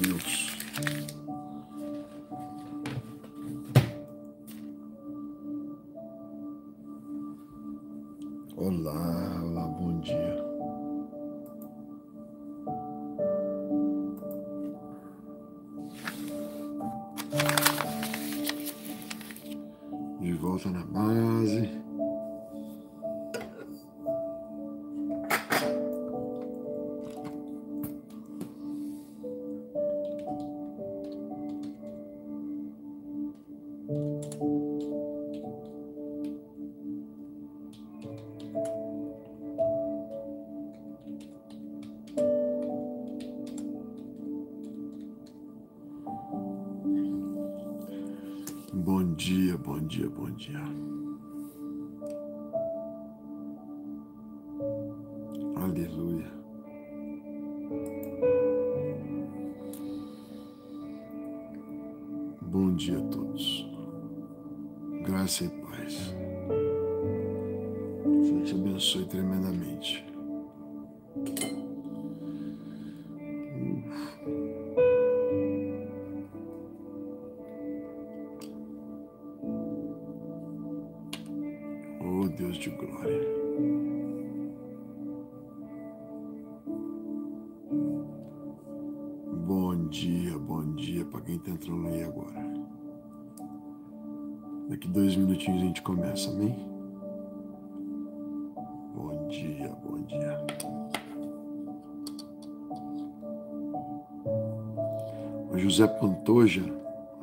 Deus. Entrando aí agora. Daqui dois minutinhos a gente começa, amém? Bom dia, bom dia. O José Pantoja,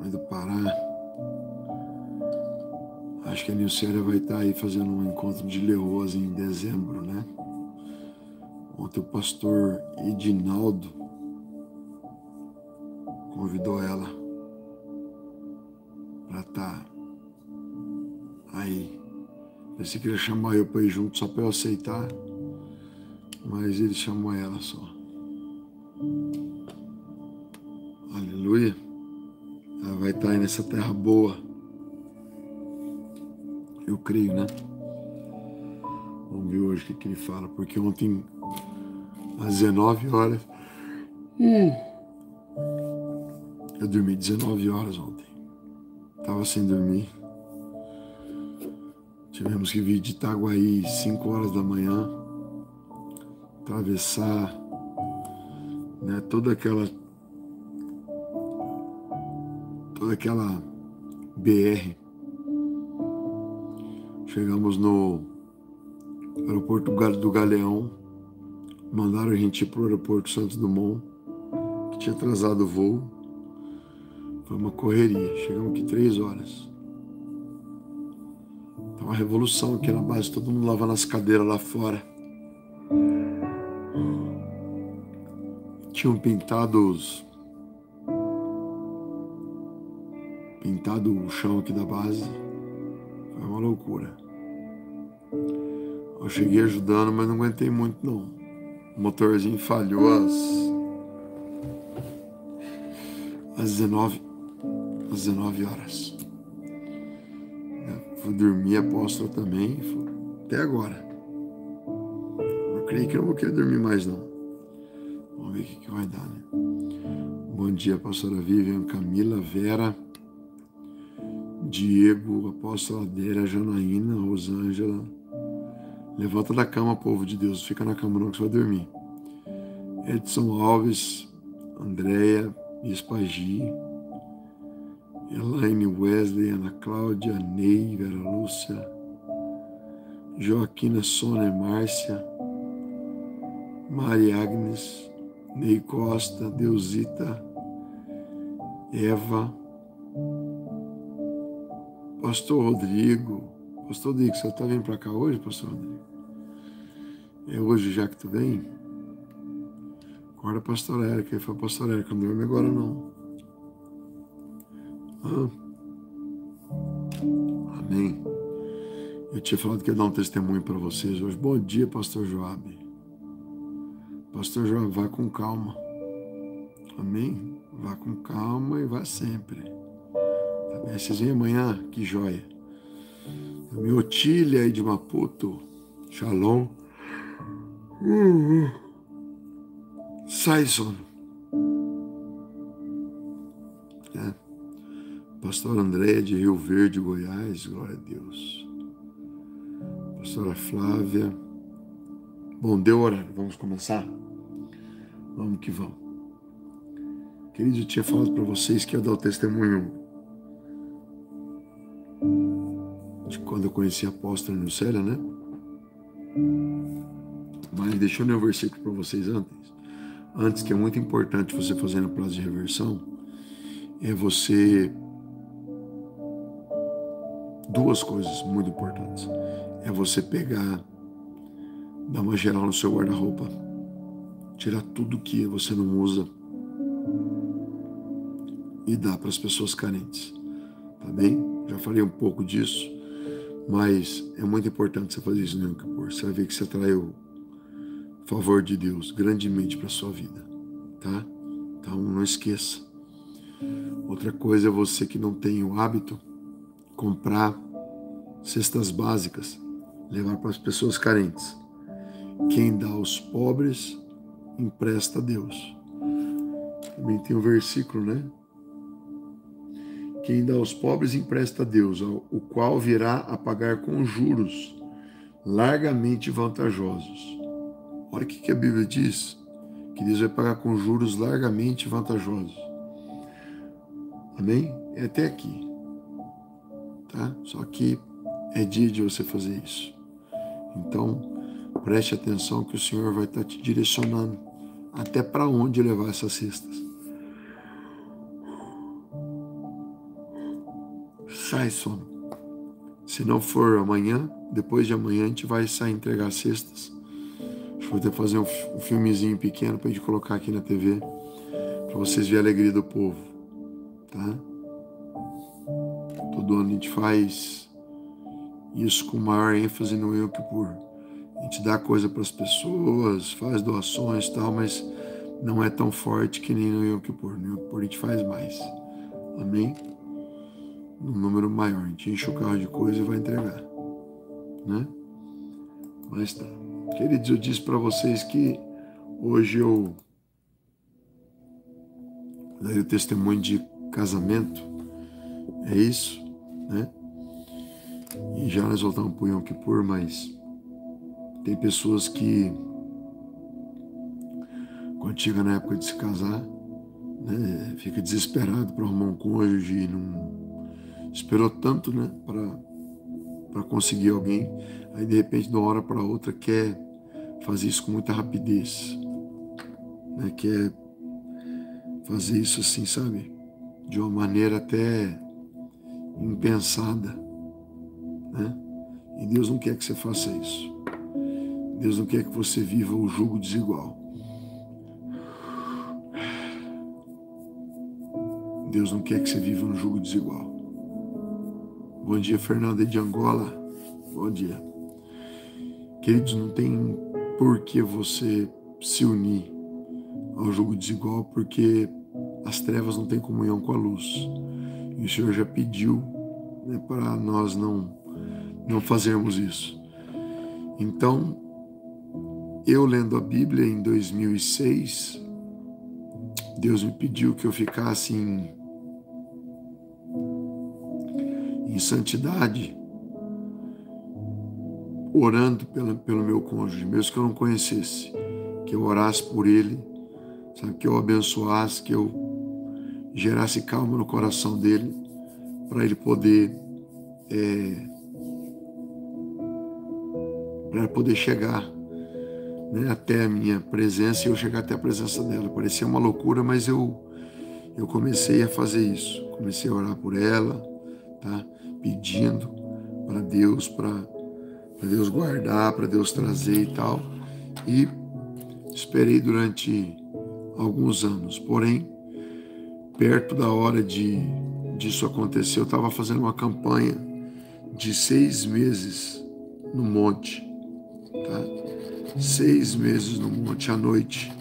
lá do Pará. Acho que a Nilceira vai estar aí fazendo um encontro de leoas em dezembro, né? Ontem o pastor Edinaldo convidou ela Pensei que ele ia chamar eu para ir junto só para eu aceitar, mas ele chamou ela só. Aleluia. Ela vai estar aí nessa terra boa. Eu creio, né? Vamos ver hoje o que, que ele fala, porque ontem, às 19 horas, hum, eu dormi 19 horas ontem. Tava sem dormir. Tivemos que vir de Itaguaí 5 horas da manhã, atravessar né, toda aquela toda aquela BR. Chegamos no aeroporto do Galeão, mandaram a gente ir para o aeroporto Santos Dumont, que tinha atrasado o voo. Foi uma correria. Chegamos aqui três horas. Tá uma revolução aqui na base, todo mundo lavando as cadeiras lá fora. Tinham pintado os. Pintado o chão aqui da base. Foi uma loucura. Eu cheguei ajudando, mas não aguentei muito não. O motorzinho falhou às. às 19 às 19 horas. Fui dormir apóstolo também, até agora. Eu creio que eu não vou querer dormir mais não. Vamos ver o que, que vai dar, né? Bom dia, pastora Vivian, Camila, Vera, Diego, apóstola Adélia, Janaína, Rosângela. Levanta da cama, povo de Deus, fica na cama não que você vai dormir. Edson Alves, Andréia, Espagi, Elaine Wesley, Ana Cláudia, Ney, Vera Lúcia, Joaquina Sônia Márcia, Maria Agnes, Ney Costa, Deusita, Eva, Pastor Rodrigo. Pastor Rodrigo, você está vindo para cá hoje, Pastor Rodrigo? É hoje já que tu vem? Acorda, Pastor Érica. Ele falou, Pastor Érica, não dorme agora não. Ah. Amém. Eu tinha falado que ia dar um testemunho para vocês hoje. Bom dia, Pastor Joab. Pastor Joab, vá com calma. Amém? Vá com calma e vá sempre. Tá bem? Vocês vêm amanhã? Que joia. Me Otília aí de Maputo. Shalom. Uhum. Sai, sono. Pastor André de Rio Verde, Goiás, glória a Deus. Pastora Flávia. Bom, deu horário, vamos começar? Vamos que vamos. Querido, eu tinha falado para vocês que ia dar o testemunho de quando eu conheci a apóstola Nucélia, né? Mas deixa eu ler um versículo para vocês antes. Antes, que é muito importante você fazer no prazo de reversão, é você. Duas coisas muito importantes. É você pegar, dar uma geral no seu guarda-roupa, tirar tudo que você não usa e dar para as pessoas carentes. Tá bem? Já falei um pouco disso, mas é muito importante você fazer isso no Yom. Você vai ver que você atraiu favor de Deus grandemente para sua vida, tá? Então não esqueça. Outra coisa é você que não tem o hábito comprar cestas básicas, levar para as pessoas carentes. Quem dá aos pobres empresta a Deus. Também tem um versículo, né? Quem dá aos pobres empresta a Deus, o qual virá a pagar com juros largamente vantajosos. Olha o que a Bíblia diz: que Deus vai pagar com juros largamente vantajosos. Amém? É até aqui. Tá? Só que é dia de você fazer isso. Então, preste atenção que o Senhor vai estar te direcionando até para onde levar essas cestas. Sai, sono. Se não for amanhã, depois de amanhã a gente vai sair entregar cestas Vou até fazer um, filmezinho pequeno para a gente colocar aqui na TV, para vocês verem a alegria do povo, tá? Todo ano a gente faz isso com maior ênfase no Eu Kippur. A gente dá coisa para as pessoas, faz doações tal, mas não é tão forte que nem no Eu Kippur. No Yom Kippur a gente faz mais. Amém? Num número maior. A gente enche o carro de coisa e vai entregar. Né? Mas tá. Queridos, eu disse para vocês que hoje eu darei o testemunho de casamento. É isso, né? E já nós voltamos para o Yom Kippur, mas tem pessoas que, quando chega na época de se casar, né, fica desesperado para arrumar um cônjuge e não esperou tanto, né, para conseguir alguém. Aí de repente, de uma hora para outra, quer fazer isso com muita rapidez, né? quer fazer isso assim, sabe? De uma maneira até impensada, né? E Deus não quer que você faça isso. Deus não quer que você viva o jugo desigual. Deus não quer que você viva um jugo desigual. Bom dia, Fernanda de Angola. Bom dia. Queridos, não tem por que você se unir ao jogo desigual, porque as trevas não têm comunhão com a luz. E o Senhor já pediu né, para nós não, não fazermos isso. Então, eu lendo a Bíblia em 2006, Deus me pediu que eu ficasse em, em santidade orando pelo, pelo meu cônjuge, mesmo que eu não conhecesse, que eu orasse por ele, sabe, que eu abençoasse, que eu gerasse calma no coração dele, para ele poder é, para poder chegar né, até a minha presença e eu chegar até a presença dela. Parecia uma loucura, mas eu eu comecei a fazer isso. Comecei a orar por ela, tá? Pedindo para Deus para para Deus guardar, para Deus trazer e tal. E esperei durante alguns anos. Porém, perto da hora de disso acontecer, eu estava fazendo uma campanha de seis meses no monte, tá? Seis meses no monte à noite,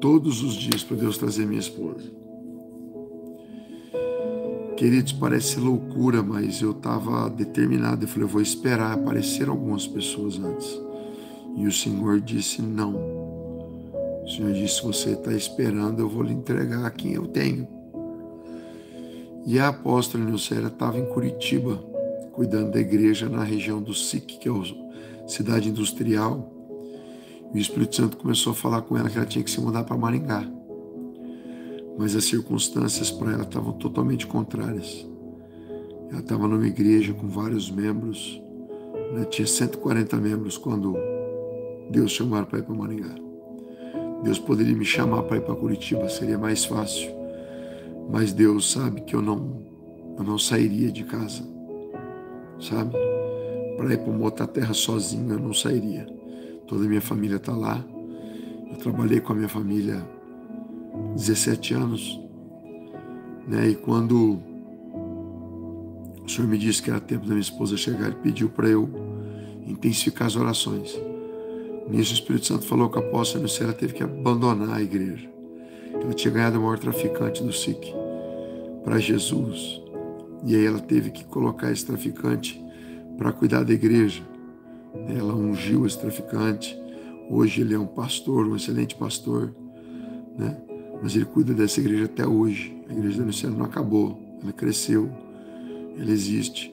todos os dias para Deus trazer minha esposa. Queridos, parece loucura, mas eu estava determinado. Eu falei, eu vou esperar aparecer algumas pessoas antes. E o Senhor disse: não. O Senhor disse: você está esperando, eu vou lhe entregar quem eu tenho. E a apóstola Nilcélia estava em Curitiba, cuidando da igreja na região do SIC, que é a cidade industrial. E o Espírito Santo começou a falar com ela que ela tinha que se mudar para Maringá. Mas as circunstâncias para ela estavam totalmente contrárias. Ela estava numa igreja com vários membros, né? tinha 140 membros quando Deus chamou para ir para Maringá. Deus poderia me chamar para ir para Curitiba, seria mais fácil. Mas Deus sabe que eu não, eu não sairia de casa, sabe? Para ir para uma outra terra sozinho, eu não sairia. Toda a minha família está lá. Eu trabalhei com a minha família 17 anos, né? E quando o Senhor me disse que era tempo da minha esposa chegar, ele pediu para eu intensificar as orações. Nisso o Espírito Santo falou que a apóstola ela teve que abandonar a igreja. Ela tinha ganhado o maior traficante do SIC para Jesus. E aí ela teve que colocar esse traficante para cuidar da igreja. Ela ungiu esse traficante. Hoje ele é um pastor, um excelente pastor, né? Mas ele cuida dessa igreja até hoje. A igreja da Nicela não acabou, ela cresceu, ela existe.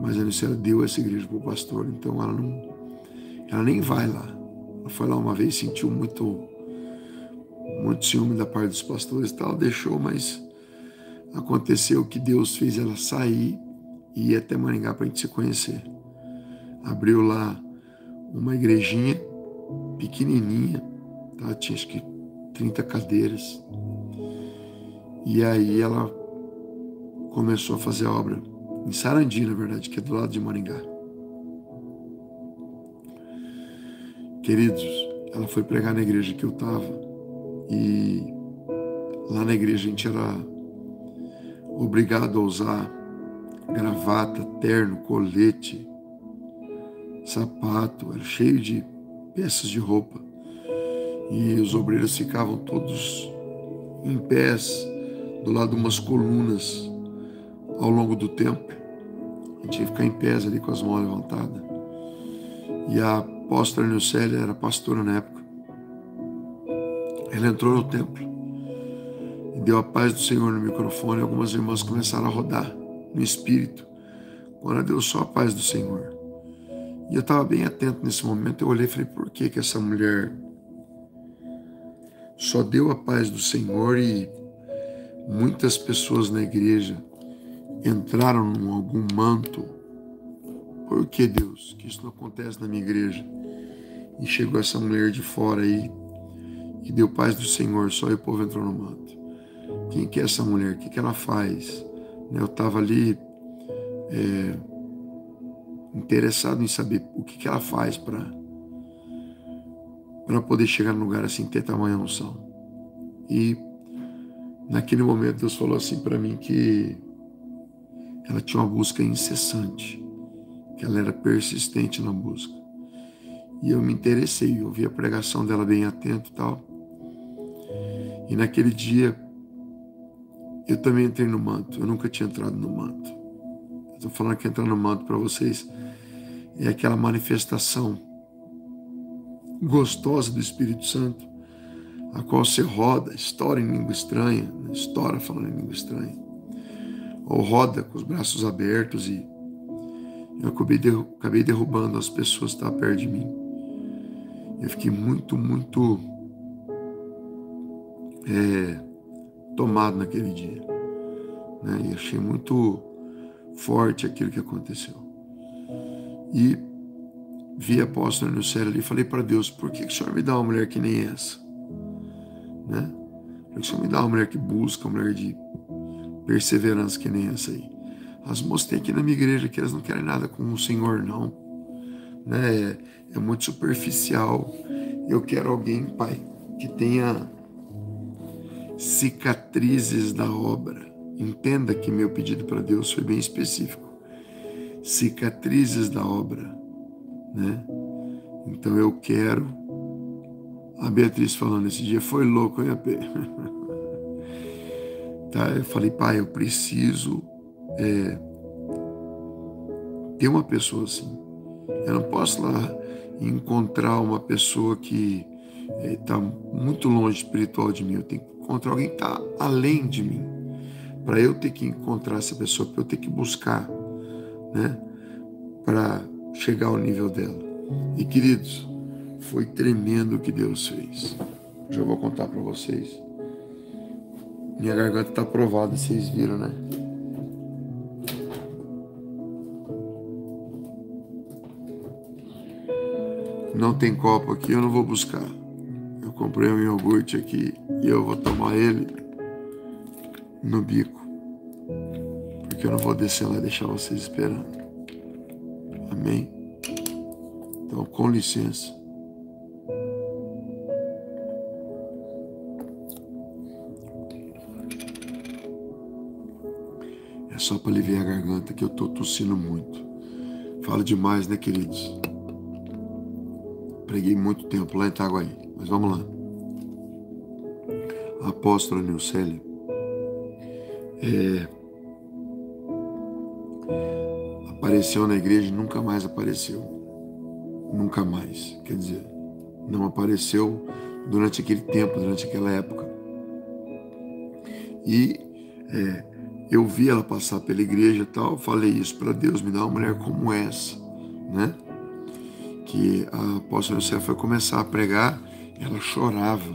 Mas a Nicela deu essa igreja para o pastor, então ela não, ela nem vai lá. Ela foi lá uma vez, sentiu muito, muito ciúme da parte dos pastores e tal, deixou, mas aconteceu que Deus fez ela sair e ir até Maringá para a gente se conhecer. Abriu lá uma igrejinha pequenininha, tá? tinha acho que 30 cadeiras. E aí ela começou a fazer a obra em Sarandi, na verdade, que é do lado de Maringá. Queridos, ela foi pregar na igreja que eu estava e lá na igreja a gente era obrigado a usar gravata, terno, colete, sapato, era cheio de peças de roupa. E os obreiros ficavam todos em pés do lado de umas colunas ao longo do tempo. A gente ia ficar em pés ali com as mãos levantadas. E a apóstola Nilcélia era pastora na época. Ela entrou no templo e deu a paz do Senhor no microfone. Algumas irmãs começaram a rodar no espírito. Quando ela deu só a paz do Senhor. E eu estava bem atento nesse momento. Eu olhei e falei: por que, que essa mulher só deu a paz do Senhor e muitas pessoas na igreja entraram em algum manto. Por que, Deus, que isso não acontece na minha igreja? E chegou essa mulher de fora aí e deu paz do Senhor, só e o povo entrou no manto. Quem que é essa mulher? O que, que ela faz? Eu estava ali é, interessado em saber o que, que ela faz para para poder chegar num lugar assim, ter tamanha unção. E naquele momento Deus falou assim para mim que ela tinha uma busca incessante, que ela era persistente na busca. E eu me interessei, eu vi a pregação dela bem atento e tal. E naquele dia eu também entrei no manto, eu nunca tinha entrado no manto. Estou falando que entrar no manto para vocês é aquela manifestação gostosa do Espírito Santo, a qual você roda, estoura em língua estranha, né? estoura falando em língua estranha, ou roda com os braços abertos e eu acabei, acabei derrubando as pessoas que estavam perto de mim. Eu fiquei muito, muito é, tomado naquele dia. Né? E achei muito forte aquilo que aconteceu. E vi a apóstola no céu ali e falei para Deus, por que, que o Senhor me dá uma mulher que nem essa? Né? Por que o Senhor me dá uma mulher que busca, uma mulher de perseverança que nem essa aí? As moças têm aqui na minha igreja que elas não querem nada com o Senhor, não. Né? É, é muito superficial. Eu quero alguém, Pai, que tenha cicatrizes da obra. Entenda que meu pedido para Deus foi bem específico. Cicatrizes da obra né? Então eu quero. A Beatriz falando esse dia foi louco, hein, AP? tá? Eu falei, pai, eu preciso é, ter uma pessoa assim. Eu não posso lá encontrar uma pessoa que está é, muito longe espiritual de mim. Eu tenho que encontrar alguém que está além de mim, para eu ter que encontrar essa pessoa, para eu ter que buscar, né? Para chegar ao nível dela. E queridos, foi tremendo o que Deus fez. Já vou contar para vocês. Minha garganta está provada, vocês viram, né? Não tem copo aqui, eu não vou buscar. Eu comprei um iogurte aqui e eu vou tomar ele no bico. Porque eu não vou descer lá e deixar vocês esperando. Amém? Então, com licença. É só para aliviar a garganta que eu tô tossindo muito. Fala demais, né, queridos? Preguei muito tempo lá em Itaguaí, mas vamos lá. A apóstola Nilcélia é, apareceu na igreja e nunca mais apareceu. Nunca mais. Quer dizer, não apareceu durante aquele tempo, durante aquela época. E é, eu vi ela passar pela igreja e tal, falei isso para Deus, me dá uma mulher como essa, né? Que a apóstola José foi começar a pregar, ela chorava,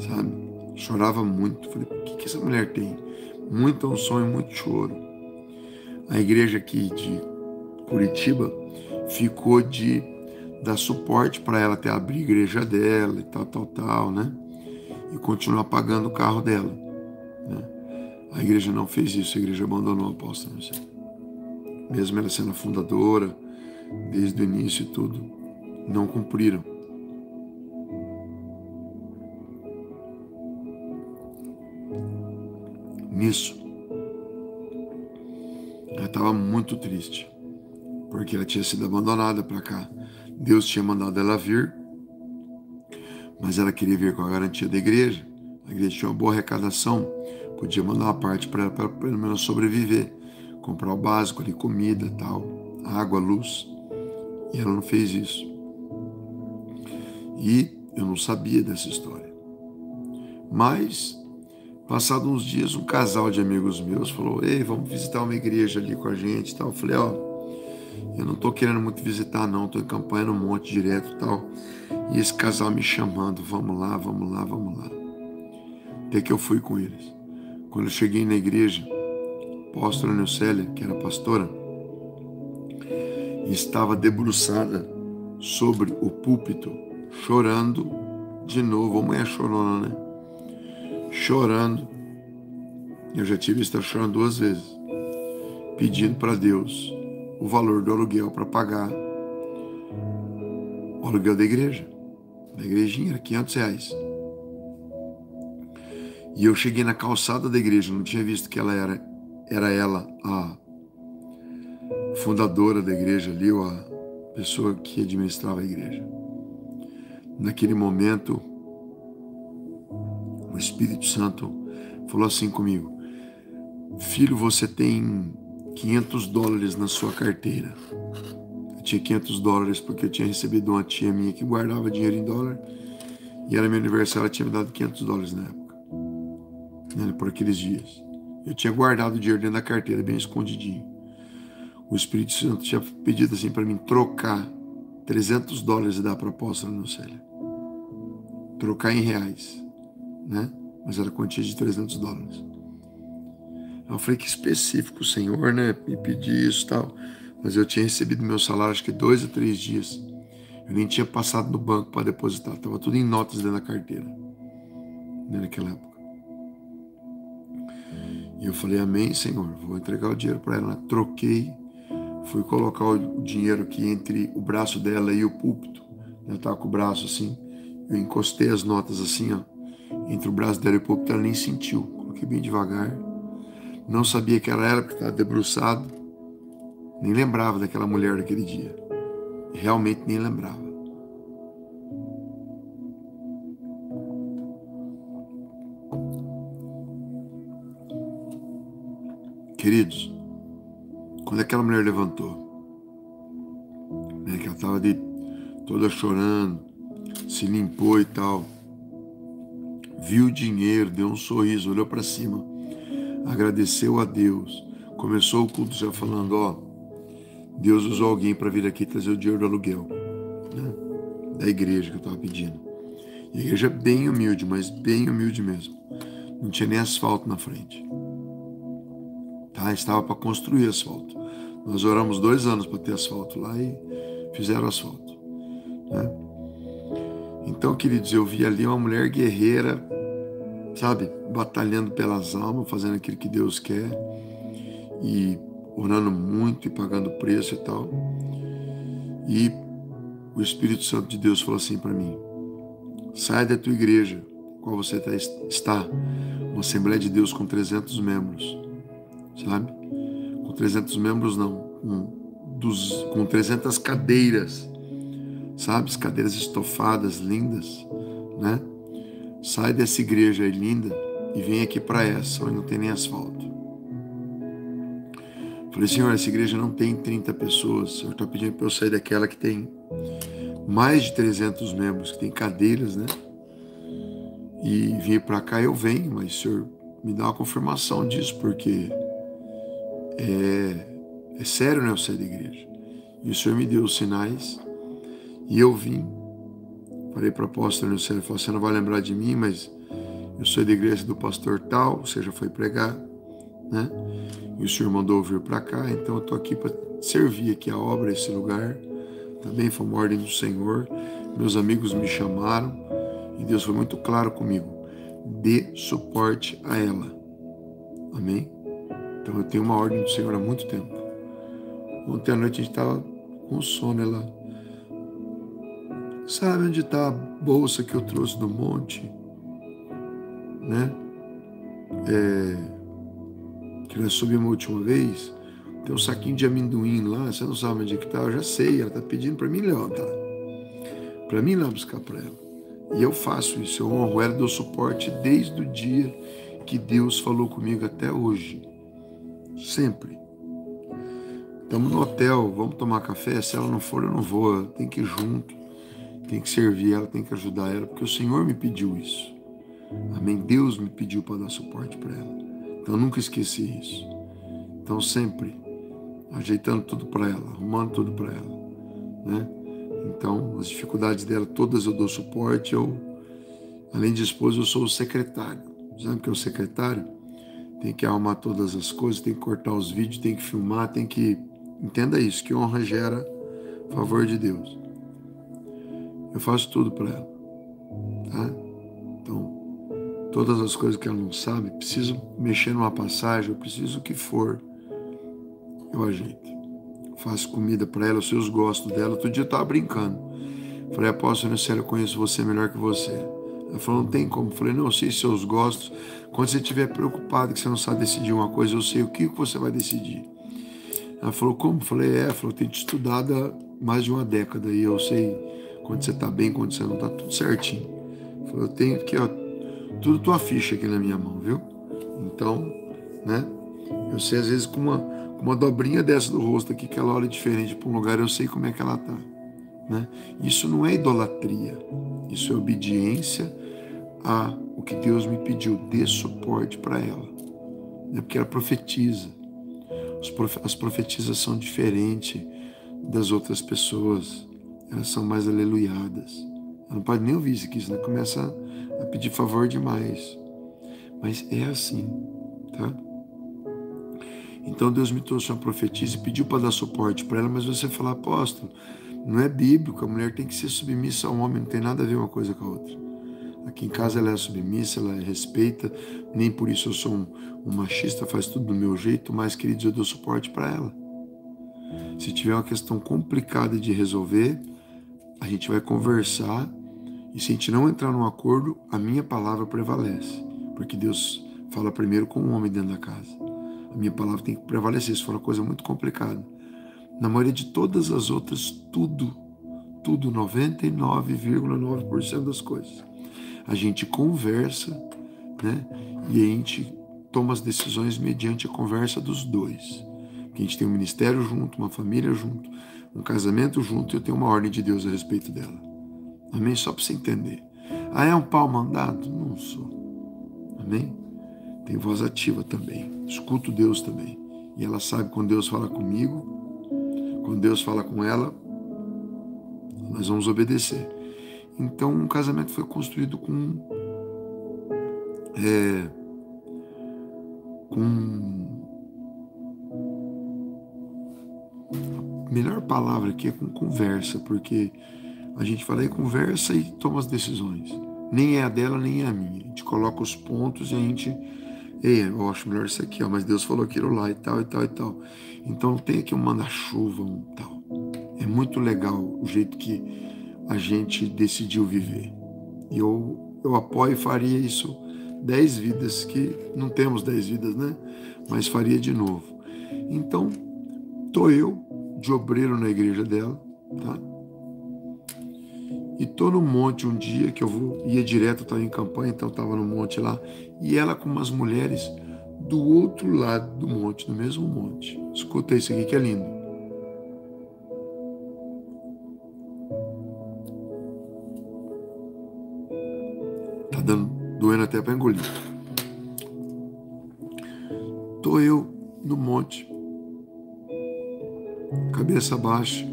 sabe? Chorava muito. Falei, o que, que essa mulher tem? Muito unção e muito choro. A igreja aqui de Curitiba ficou de dar suporte para ela até abrir a igreja dela e tal, tal, tal, né? E continuar pagando o carro dela. Né? A igreja não fez isso, a igreja abandonou a apóstola José. Mesmo ela sendo a fundadora, desde o início tudo, não cumpriram. Nisso, ela estava muito triste, porque ela tinha sido abandonada para cá. Deus tinha mandado ela vir, mas ela queria vir com a garantia da igreja. A igreja tinha uma boa arrecadação, podia mandar uma parte para ela para pelo menos sobreviver, comprar o básico ali, comida, tal, água, luz. E ela não fez isso. E eu não sabia dessa história. Mas, passados uns dias, um casal de amigos meus falou: Ei, vamos visitar uma igreja ali com a gente e tal. Eu falei: Ó, eu não tô querendo muito visitar, não, tô em campanha no monte direto e tal. E esse casal me chamando: Vamos lá, vamos lá, vamos lá. Até que eu fui com eles. Quando eu cheguei na igreja, a apóstola Neucélia, que era pastora, estava debruçada sobre o púlpito, chorando de novo. A mulher chorona, né? Chorando. Eu já tive estar chorando duas vezes, pedindo para Deus o valor do aluguel para pagar o aluguel da igreja. Da igrejinha era 500 reais. E eu cheguei na calçada da igreja, não tinha visto que ela era, era ela a fundadora da igreja ali, ou a pessoa que administrava a igreja. Naquele momento, o Espírito Santo falou assim comigo: Filho, você tem 500 dólares na sua carteira. Eu tinha 500 dólares porque eu tinha recebido uma tia minha que guardava dinheiro em dólar e era meu aniversário, ela tinha me dado 500 dólares na época, né, por aqueles dias. Eu tinha guardado o dinheiro dentro da carteira, bem escondidinho o Espírito Santo tinha pedido assim para mim trocar 300 dólares e dar para a apóstola Nucélia. Trocar em reais, né? Mas era quantia de 300 dólares. Eu falei que específico, Senhor, né? Me pedi isso tal. Mas eu tinha recebido meu salário acho que dois a três dias. Eu nem tinha passado no banco para depositar. Estava tudo em notas dentro da carteira. Né, naquela época. E eu falei, amém, Senhor. Vou entregar o dinheiro para ela. Troquei fui colocar o dinheiro aqui entre o braço dela e o púlpito. Ela estava com o braço assim. Eu encostei as notas assim, ó, entre o braço dela e o púlpito. Ela nem sentiu. Coloquei bem devagar. Não sabia que era ela, porque estava debruçado. Nem lembrava daquela mulher daquele dia. Realmente nem lembrava. Queridos, quando aquela mulher levantou, né, que ela estava toda chorando, se limpou e tal, viu o dinheiro, deu um sorriso, olhou para cima. agradeceu a Deus, começou o culto já falando, ó, Deus usou alguém para vir aqui trazer o dinheiro do aluguel, né? da igreja que eu estava pedindo. E a igreja é bem humilde, mas bem humilde mesmo. Não tinha nem asfalto na frente. Tá? Estava para construir asfalto. Nós oramos dois anos para ter asfalto lá e fizeram asfalto. Né? Então, queridos, eu vi ali uma mulher guerreira, sabe, batalhando pelas almas, fazendo aquilo que Deus quer e orando muito e pagando preço e tal. E o Espírito Santo de Deus falou assim para mim: sai da tua igreja, qual você tá, está, uma Assembleia de Deus com 300 membros, sabe? Com 300 membros, não, com, dos, com 300 cadeiras, sabe? Cadeiras estofadas, lindas, né? Sai dessa igreja aí linda e vem aqui para essa, onde não tem nem asfalto. Falei, Senhor, essa igreja não tem 30 pessoas. O Senhor pedindo para eu sair daquela que tem mais de 300 membros, que tem cadeiras, né? E vir para cá eu venho, mas Senhor me dá uma confirmação disso, porque é, é sério, né? Eu sair da igreja. E o Senhor me deu os sinais e eu vim. Falei para o apóstolo no céu, você não vai lembrar de mim, mas eu sou da igreja do pastor tal, você já foi pregar, né? E o Senhor mandou vir para cá, então eu estou aqui para servir aqui a obra, esse lugar. Também foi uma ordem do Senhor. Meus amigos me chamaram e Deus foi muito claro comigo. Dê suporte a ela. Amém? Então eu tenho uma ordem do Senhor há muito tempo. Ontem à noite a gente estava com sono, ela. Sabe onde está a bolsa que eu trouxe do monte? Né? É que nós subimos a última vez, tem um saquinho de amendoim lá, você não sabe onde é que tá, eu já sei, ela está pedindo para mim levantar. Para mim ir lá buscar para ela. E eu faço isso, eu honro ela, dou suporte desde o dia que Deus falou comigo até hoje. Sempre. Estamos no hotel, vamos tomar café, se ela não for, eu não vou, tem que ir junto, tem que servir ela, tem que ajudar ela, porque o Senhor me pediu isso. Amém? Deus me pediu para dar suporte para ela. Então eu nunca esqueci isso. Então sempre ajeitando tudo para ela, arrumando tudo para ela, né? Então as dificuldades dela todas eu dou suporte. Eu, além de esposa, eu sou o secretário. Sabe que é o secretário? Tem que arrumar todas as coisas, tem que cortar os vídeos, tem que filmar, tem que entenda isso, que honra gera favor de Deus. Eu faço tudo para ela, tá? Então todas as coisas que ela não sabe, preciso mexer numa passagem, eu preciso o que for, eu ajeito. Faço comida para ela, os seus gostos dela. Outro dia eu estava brincando. Falei, apóstolo, sério, eu conheço você melhor que você. Ela falou, não tem como. Eu falei, não, eu sei seus gostos. Quando você estiver preocupado que você não sabe decidir uma coisa, eu sei o que você vai decidir. Ela falou, como? Eu falei, é, ela falou, tenho te estudado há mais de uma década e eu sei quando você está bem, quando você não está, tudo certinho. Falou, eu tenho aqui, ó, tudo tua ficha aqui na minha mão, viu? Então, né? Eu sei às vezes com uma, com uma dobrinha dessa do rosto aqui que ela olha diferente para um lugar, eu sei como é que ela tá, né? Isso não é idolatria, isso é obediência a o que Deus me pediu, dê suporte para ela, né? Porque ela profetiza. As profetisas são diferentes das outras pessoas, elas são mais aleluiadas. Ela não pode nem ouvir isso aqui, senão começa a pedir favor demais. Mas é assim, tá? Então Deus me trouxe uma profetisa e pediu para dar suporte para ela, mas você falar, apóstolo, não é bíblico, a mulher tem que ser submissa ao homem, não tem nada a ver uma coisa com a outra. Aqui em casa ela é submissa, ela respeita, nem por isso eu sou um, um machista, faz tudo do meu jeito, mas queridos, eu dou suporte para ela. Se tiver uma questão complicada de resolver, a gente vai conversar e se a gente não entrar num acordo, a minha palavra prevalece. Porque Deus fala primeiro com o homem dentro da casa. A minha palavra tem que prevalecer. Isso foi uma coisa muito complicada. Na maioria de todas as outras, tudo, tudo, 99,9% das coisas. A gente conversa, né? E a gente toma as decisões mediante a conversa dos dois. Que a gente tem um ministério junto, uma família junto, um casamento junto, e eu tenho uma ordem de Deus a respeito dela. Amém? Só para você entender. Ah, é um pau mandado? Não sou. Amém? tem voz ativa também. Escuto Deus também. E ela sabe quando Deus fala comigo, quando Deus fala com ela, nós vamos obedecer. Então, um casamento foi construído com. É, com. A melhor palavra aqui é com conversa, porque a gente fala e conversa e toma as decisões. Nem é a dela, nem é a minha. A gente coloca os pontos e a gente. Ei, eu acho melhor isso aqui, ó, mas Deus falou aquilo lá e tal, e tal, e tal. Então tem aqui um manda-chuva, um tal. É muito legal o jeito que a gente decidiu viver. E eu, eu apoio e faria isso dez vidas, que não temos dez vidas, né? Mas faria de novo. Então, tô eu de obreiro na igreja dela, tá? E tô no monte um dia que eu vou, ia direto, estava em campanha, então estava no monte lá, e ela com umas mulheres do outro lado do monte, no mesmo monte. Escuta isso aqui que é lindo. Doendo até para engolir. Tô eu no monte, cabeça baixa.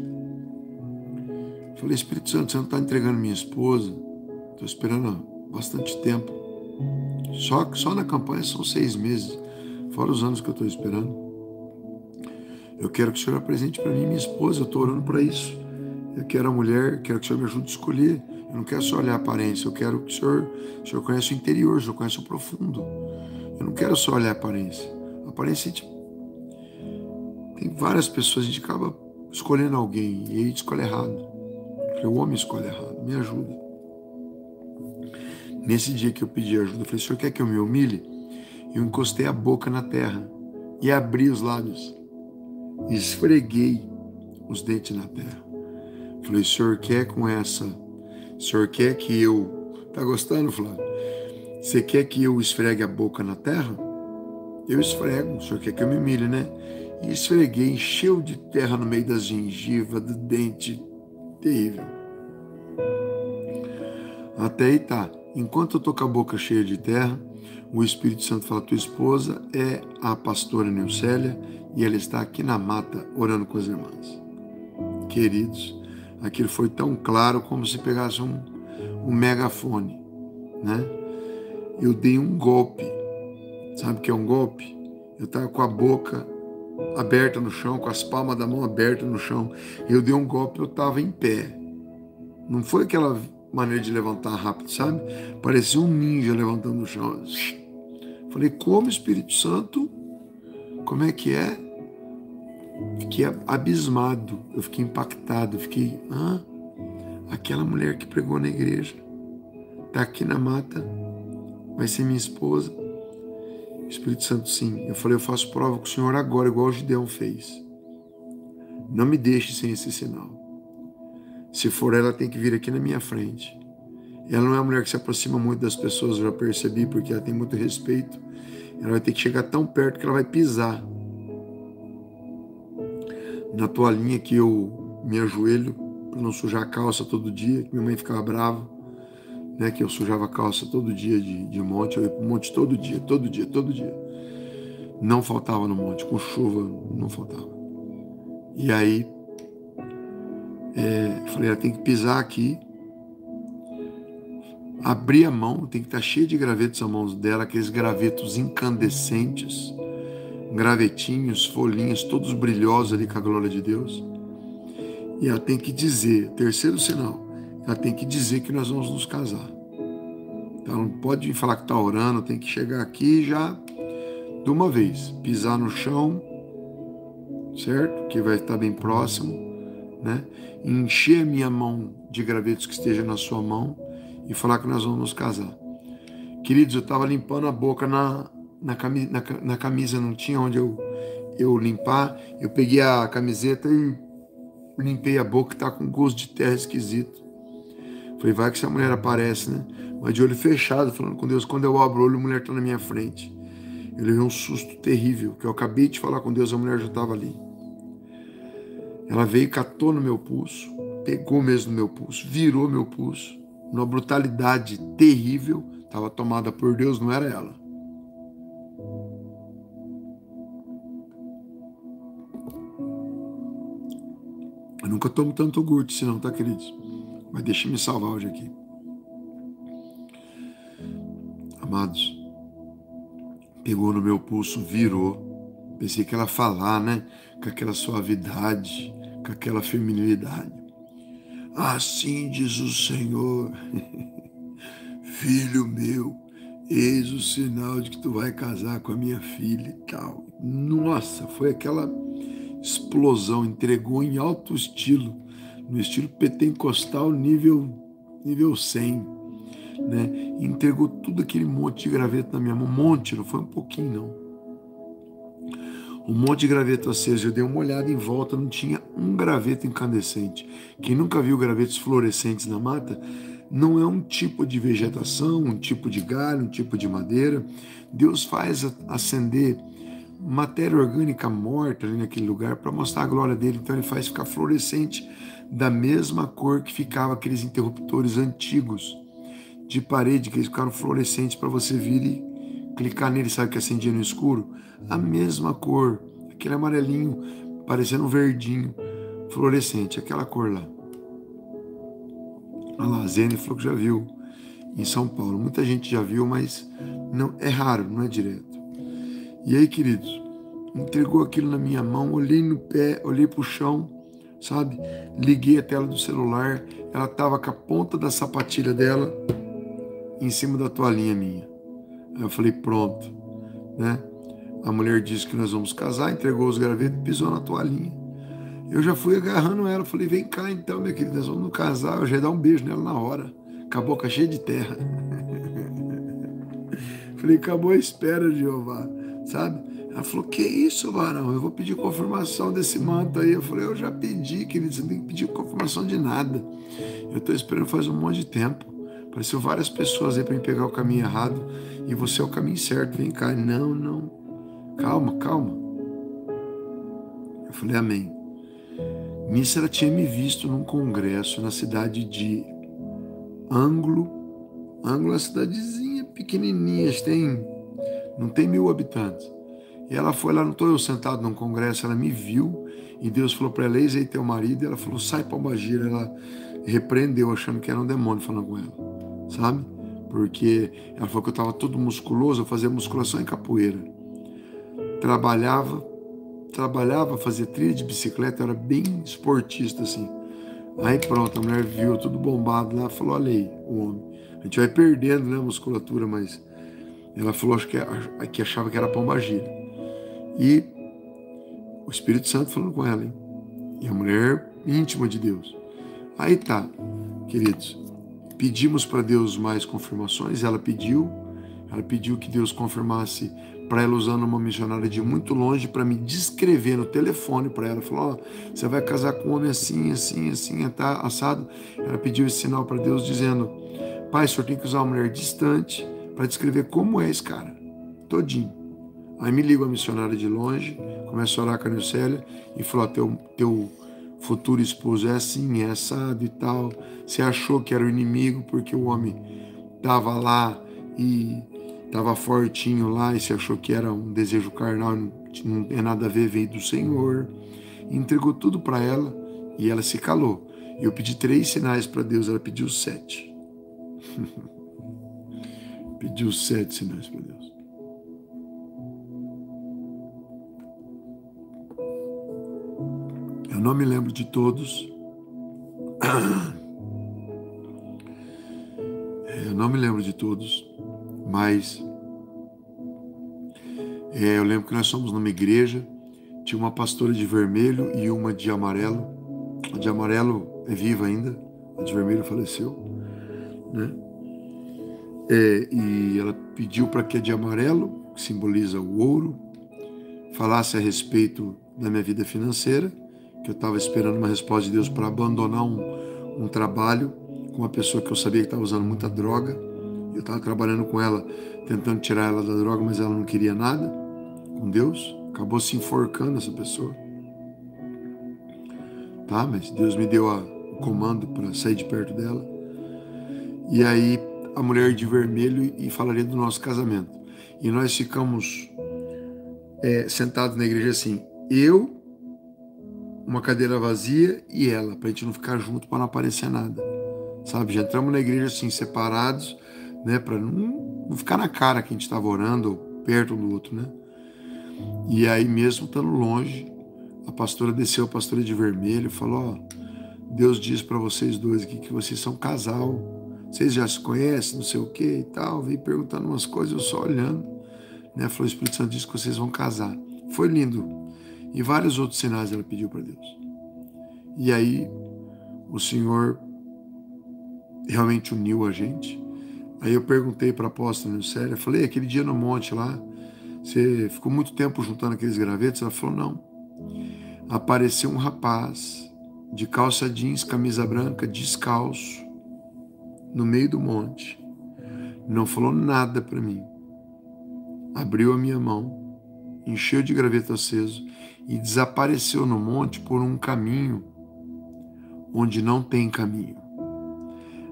Falei, Espírito Santo, você não está entregando minha esposa? Estou esperando bastante tempo. Só, só na campanha são seis meses, fora os anos que eu estou esperando. Eu quero que o Senhor apresente para mim minha esposa, eu estou orando para isso. Eu quero a mulher, quero que o Senhor me ajude a escolher. Eu não quero só olhar a aparência, eu quero que o Senhor, o Senhor conheça o interior, o Senhor conheça o profundo. Eu não quero só olhar a aparência. A aparência, tipo, tem várias pessoas, a gente acaba escolhendo alguém e aí escolhe errado. Porque o homem escolhe errado. Me ajuda. Nesse dia que eu pedi ajuda, eu falei, Senhor, quer que eu me humilhe? Eu encostei a boca na terra e abri os lábios. E esfreguei os dentes na terra. Falei, Senhor, quer com essa o senhor quer que eu. Tá gostando, Flávio? Você quer que eu esfregue a boca na terra? Eu esfrego. O senhor quer que eu me humilhe, né? E esfreguei, encheu de terra no meio das gengivas, do dente. Terrível. Até aí tá. Enquanto eu tô com a boca cheia de terra, o Espírito Santo fala: tua esposa é a pastora Neucélia e ela está aqui na mata orando com as irmãs. Queridos, aquilo foi tão claro como se pegasse um, um megafone, né? Eu dei um golpe. Sabe o que é um golpe? Eu estava com a boca aberta no chão, com as palmas da mão abertas no chão. Eu dei um golpe, eu estava em pé. Não foi aquela maneira de levantar rápido, sabe? Parecia um ninja levantando no chão. Falei, como Espírito Santo? Como é que é? Fiquei abismado, eu fiquei impactado, fiquei, ah, aquela mulher que pregou na igreja, está aqui na mata, vai ser minha esposa. Espírito Santo, sim. Eu falei, eu faço prova com o Senhor agora, igual o Gideão fez. Não me deixe sem esse sinal. Se for ela, tem que vir aqui na minha frente. Ela não é uma mulher que se aproxima muito das pessoas, eu já percebi, porque ela tem muito respeito. Ela vai ter que chegar tão perto que ela vai pisar na toalhinha que eu me ajoelho para não sujar a calça todo dia, que minha mãe ficava brava, né, que eu sujava a calça todo dia de, de monte, eu ia para o monte todo dia, todo dia, todo dia. Não faltava no monte, com chuva não faltava. E aí, é, falei, ela tem que pisar aqui, abrir a mão, tem que estar tá cheia de gravetos a mão dela, aqueles gravetos incandescentes, gravetinhos, folhinhas, todos brilhosos ali com a glória de Deus. E ela tem que dizer, terceiro sinal, ela tem que dizer que nós vamos nos casar. Então não pode falar que está orando, tem que chegar aqui já de uma vez, pisar no chão, certo? Que vai estar bem próximo, né? Encher a minha mão de gravetos que esteja na sua mão e falar que nós vamos nos casar. Queridos, eu estava limpando a boca na, na camisa, na, na camisa não tinha onde eu, eu limpar. Eu peguei a camiseta e limpei a boca, tá com gosto de terra esquisito. Falei, vai que essa mulher aparece, né? Mas de olho fechado, falando com Deus. Quando eu abro o olho, a mulher tá na minha frente. Eu levei um susto terrível, que eu acabei de falar com Deus, a mulher já estava ali. Ela veio, catou no meu pulso, pegou mesmo no meu pulso, virou meu pulso, numa brutalidade terrível, estava tomada por Deus, não era ela. Eu nunca tomo tanto iogurte, senão, tá, queridos? Mas deixa me salvar hoje aqui. Amados, pegou no meu pulso, virou. Pensei que ela falar, né? Com aquela suavidade, com aquela feminilidade. Assim diz o Senhor, filho meu, eis o sinal de que tu vai casar com a minha filha e tal. Nossa, foi aquela explosão, entregou em alto estilo, no estilo pentecostal nível, nível 100, né? Entregou tudo aquele monte de graveto na minha mão, um monte, não foi um pouquinho não. Um monte de graveto aceso, eu dei uma olhada em volta, não tinha um graveto incandescente. Quem nunca viu gravetos fluorescentes na mata, não é um tipo de vegetação, um tipo de galho, um tipo de madeira. Deus faz acender matéria orgânica morta ali naquele lugar para mostrar a glória dele. Então ele faz ficar fluorescente da mesma cor que ficava aqueles interruptores antigos de parede que eles ficaram fluorescentes para você vir e clicar nele, sabe que acendia no escuro? A mesma cor, aquele amarelinho parecendo um verdinho fluorescente, aquela cor lá. Olha lá, a Zene falou que já viu em São Paulo. Muita gente já viu, mas não é raro, não é direto. E aí, queridos, entregou aquilo na minha mão, olhei no pé, olhei para o chão, sabe? Liguei a tela do celular, ela estava com a ponta da sapatilha dela em cima da toalhinha minha. Aí eu falei, pronto, né? A mulher disse que nós vamos casar, entregou os gravetos, pisou na toalhinha. Eu já fui agarrando ela, falei, vem cá então, minha querida, nós vamos casar. Eu já ia dar um beijo nela na hora, com a boca cheia de terra. falei, acabou a espera, Jeová sabe? Ela falou, que isso, varão? Eu vou pedir confirmação desse manto aí. Eu falei, eu já pedi, querido, você não tem que pedir confirmação de nada. Eu estou esperando faz um monte de tempo. Apareceu várias pessoas aí para me pegar o caminho errado e você é o caminho certo, vem cá. Não, não. Calma, calma. Eu falei, amém. Nisso ela tinha me visto num congresso na cidade de Ângulo. Ângulo é uma cidadezinha pequenininha, tem não tem mil habitantes. E ela foi lá, não estou eu sentado num congresso, ela me viu e Deus falou para ela: Eis aí teu marido. E ela falou: Sai, pombagira. Ela repreendeu, achando que era um demônio falando com ela, sabe? Porque ela falou que eu estava todo musculoso, eu fazia musculação em capoeira. Trabalhava, trabalhava, fazia trilha de bicicleta, era bem esportista assim. Aí pronto, a mulher viu tudo bombado lá, falou: Olha aí, o homem. A gente vai perdendo né, a musculatura, mas ela falou acho que, que achava que era pombagira. E o Espírito Santo falando com ela, hein? E a mulher íntima de Deus. Aí tá, queridos. Pedimos para Deus mais confirmações, ela pediu, ela pediu que Deus confirmasse para ela usando uma missionária de muito longe para me descrever no telefone para ela. Falou: oh, você vai casar com um homem assim, assim, assim, tá assado. Ela pediu esse sinal para Deus dizendo: Pai, o senhor tem que usar uma mulher distante para descrever como é esse cara, todinho. Aí me liga a missionária de longe, começa a orar com a Nilcélia e falou: teu, teu futuro esposo é assim, é assado e tal. Você achou que era o inimigo porque o homem estava lá e estava fortinho lá e você achou que era um desejo carnal, não, não tem nada a ver, veio do Senhor. E entregou tudo para ela e ela se calou. Eu pedi três sinais para Deus, ela pediu sete. Pediu sete sinais para Deus. Eu não me lembro de todos. Eu não me lembro de todos, mas é, eu lembro que nós somos numa igreja, tinha uma pastora de vermelho e uma de amarelo. A de amarelo é viva ainda, a de vermelho faleceu, né? É, e ela pediu para que a de amarelo, que simboliza o ouro, falasse a respeito da minha vida financeira, que eu estava esperando uma resposta de Deus para abandonar um, um trabalho com uma pessoa que eu sabia que estava usando muita droga. Eu estava trabalhando com ela, tentando tirar ela da droga, mas ela não queria nada com Deus. Acabou se enforcando essa pessoa. Tá, mas Deus me deu a, o comando para sair de perto dela. E aí a mulher de vermelho e falaria do nosso casamento. E nós ficamos é, sentados na igreja assim, eu, uma cadeira vazia e ela, para a gente não ficar junto, para não aparecer nada. Sabe? Já entramos na igreja assim, separados, né? Para não, não ficar na cara que a gente estava orando perto do outro, né? E aí, mesmo estando longe, a pastora desceu, a pastora de vermelho, falou: Ó, Deus diz para vocês dois aqui que vocês são casal, vocês já se conhecem, não sei o que e tal. Veio perguntando umas coisas, eu só olhando, né? Falou: O Espírito Santo disse que vocês vão casar. Foi lindo. E vários outros sinais ela pediu para Deus. E aí, o Senhor realmente uniu a gente. Aí eu perguntei para a apóstola Nilcélia, falei, aquele dia no monte lá, você ficou muito tempo juntando aqueles gravetos? Ela falou, não. Apareceu um rapaz de calça jeans, camisa branca, descalço, no meio do monte. Não falou nada para mim. Abriu a minha mão, encheu de graveto aceso e desapareceu no monte por um caminho onde não tem caminho.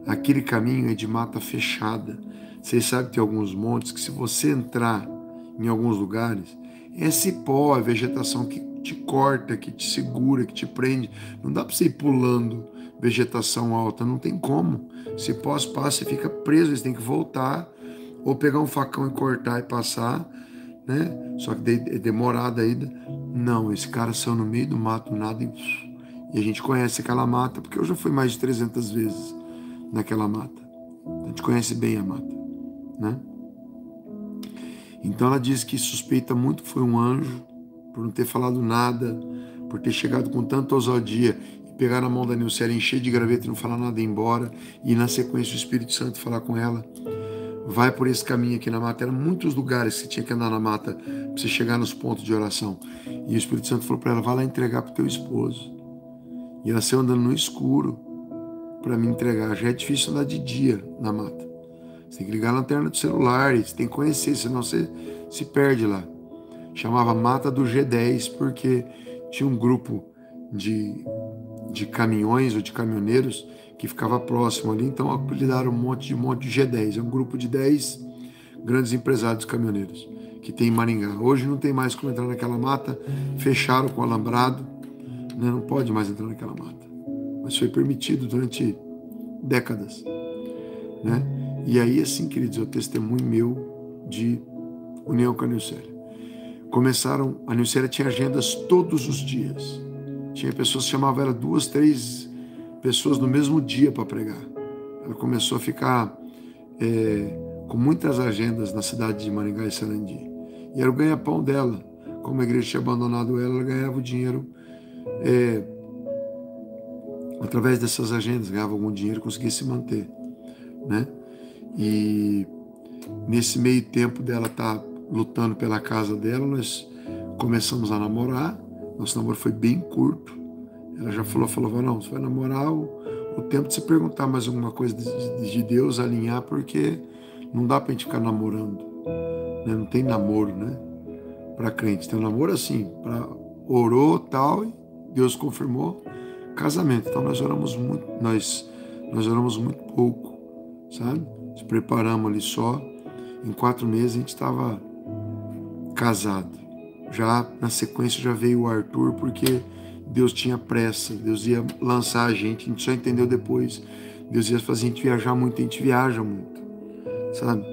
Aquele caminho é de mata fechada. Vocês sabem que tem alguns montes que, se você entrar em alguns lugares, é cipó, é vegetação que te corta, que te segura, que te prende. Não dá para você ir pulando vegetação alta, não tem como. Se pós passa, você fica preso, você tem que voltar, ou pegar um facão e cortar e passar, né? Só que é demorado ainda. Não, esse cara saiu no meio do mato, nada, e, a gente conhece aquela mata, porque eu já fui mais de 300 vezes naquela mata. A gente conhece bem a mata, né? Então ela diz que suspeita muito que foi um anjo, por não ter falado nada, por ter chegado com tanta ousadia pegar na mão da Nilcélia, encher de graveta e não falar nada ir embora, e na sequência o Espírito Santo falar com ela, vai por esse caminho aqui na mata. Eram muitos lugares que você tinha que andar na mata para você chegar nos pontos de oração. E o Espírito Santo falou para ela, vai lá entregar para teu esposo. E ela saiu andando no escuro, para me entregar. Já é difícil andar de dia na mata. Você tem que ligar a lanterna do celular, você tem que conhecer, senão você se perde lá. Chamava Mata do G10 porque tinha um grupo de, de caminhões ou de caminhoneiros que ficava próximo ali, então apelidaram um monte de monte de G10. É um grupo de 10 grandes empresários caminhoneiros que tem em Maringá. Hoje não tem mais como entrar naquela mata, fecharam com alambrado, né? não pode mais entrar naquela mata mas foi permitido durante décadas. Né? E aí, assim, queridos, é o testemunho meu de união com a Nilcélia. Começaram, a Nilcélia tinha agendas todos os dias. Tinha pessoas que chamavam ela duas, três pessoas no mesmo dia para pregar. Ela começou a ficar é, com muitas agendas na cidade de Maringá e Sarandi. E era o ganha-pão dela. Como a igreja tinha abandonado ela, ela ganhava o dinheiro é, através dessas agendas, ganhava algum dinheiro, conseguia se manter, né? E nesse meio tempo dela estar tá lutando pela casa dela, nós começamos a namorar. Nosso namoro foi bem curto. Ela já falou, falou, não, você vai namorar o, o tempo de se perguntar mais alguma coisa de, de Deus, alinhar, porque não dá pra gente ficar namorando. Né? Não tem namoro, né? Para crente. Tem um namoro assim, para orou tal, e Deus confirmou casamento. Então nós oramos muito, nós, nós oramos muito pouco, sabe? Nos preparamos ali só. Em quatro meses a gente estava casado. Já na sequência já veio o Arthur, porque Deus tinha pressa, Deus ia lançar a gente, a gente só entendeu depois. Deus ia fazer a gente viajar muito, a gente viaja muito, sabe?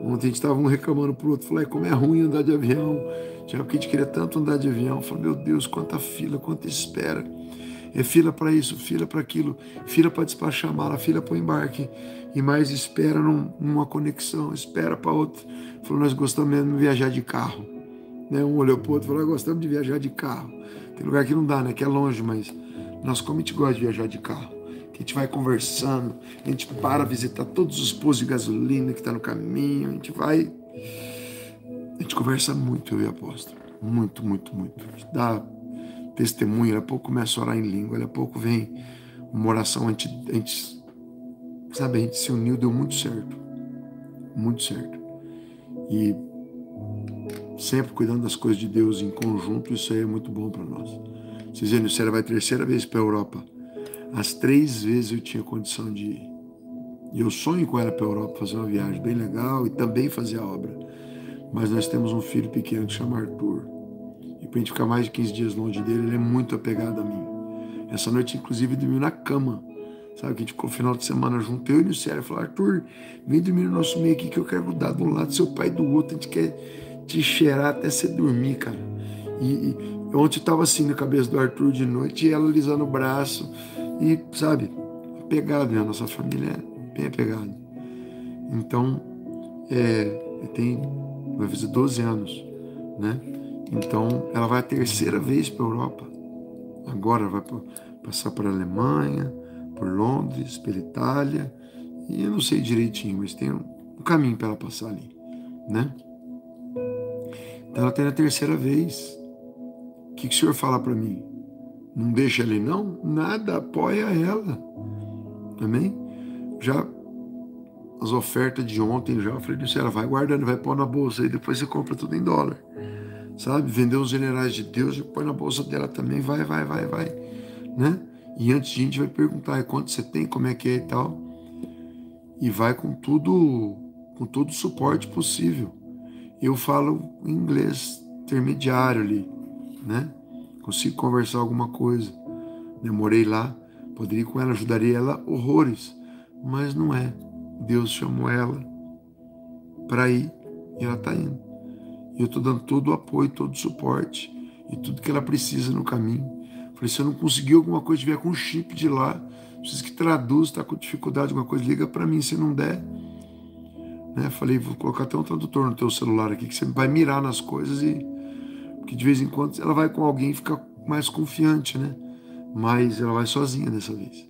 Ontem a gente estava um reclamando pro outro, falei, como é ruim andar de avião. Tinha que a gente queria tanto andar de avião. Falei, meu Deus, quanta fila, quanta espera. É fila para isso, fila para aquilo, fila para despachar mala, fila para o embarque. E mais espera num, numa conexão, espera para outro. Falou, nós gostamos mesmo de viajar de carro. Né? Um olhou para o outro e falou, nós gostamos de viajar de carro. Tem lugar que não dá, né? Que é longe, mas nós como a gente gosta de viajar de carro. Que a gente vai conversando, a gente para visitar todos os postos de gasolina que está no caminho, a gente vai. A gente conversa muito, eu e a apóstolo. Muito, muito, muito. Dá testemunho, daqui a pouco começa a orar em língua, daqui a pouco vem uma oração, a gente, a gente, sabe, a gente se uniu, deu muito certo, muito certo. E sempre cuidando das coisas de Deus em conjunto, isso aí é muito bom para nós. Veem, Lucélia vai a terceira vez para a Europa. As três vezes eu tinha condição de ir. E eu sonho com ela para a Europa fazer uma viagem bem legal e também fazer a obra. Mas nós temos um filho pequeno que chama Arthur. E pra gente ficar mais de 15 dias longe dele, ele é muito apegado a mim. Essa noite, inclusive, dormiu na cama. Sabe, que a gente ficou final de semana junto, eu e o Célio, falou, Arthur, vem dormir no nosso meio aqui que eu quero grudar de um lado, seu pai do outro, a gente quer te cheirar até você dormir, cara. E, e ontem eu tava assim na cabeça do Arthur de noite, e ela alisando o braço, e, sabe, apegado, né? A nossa família é bem apegada. Então, é, tem, vai fazer 12 anos, né? Então, ela vai a terceira vez para a Europa. Agora vai passar por Alemanha, por Londres, pela Itália, e eu não sei direitinho, mas tem um, um caminho para ela passar ali, né? Ela tem a terceira vez. O que, que o senhor fala para mim? Não deixa ele não? Nada, apoia ela. Amém? Já as ofertas de ontem já, eu falei, ela vai guardando, vai pôr na bolsa e depois você compra tudo em dólar. Sabe? Vender os generais de Deus e põe na bolsa dela também, vai, vai, vai, vai. Né? E antes a gente vai perguntar quanto você tem, como é que é e tal. E vai com tudo, com todo o suporte possível. Eu falo inglês intermediário ali, né? Consigo conversar alguma coisa. Demorei lá, poderia com ela, ajudaria ela horrores, mas não é. Deus chamou ela para ir e ela está indo. E eu estou dando todo o apoio, todo o suporte e tudo que ela precisa no caminho. Falei, se eu não conseguir alguma coisa, tiver com chip de lá, precisa que traduz, está com dificuldade, alguma coisa, liga para mim, se não der. Né? Falei, vou colocar até um tradutor no teu celular aqui, que você vai mirar nas coisas e. Porque de vez em quando ela vai com alguém e fica mais confiante, né? Mas ela vai sozinha dessa vez.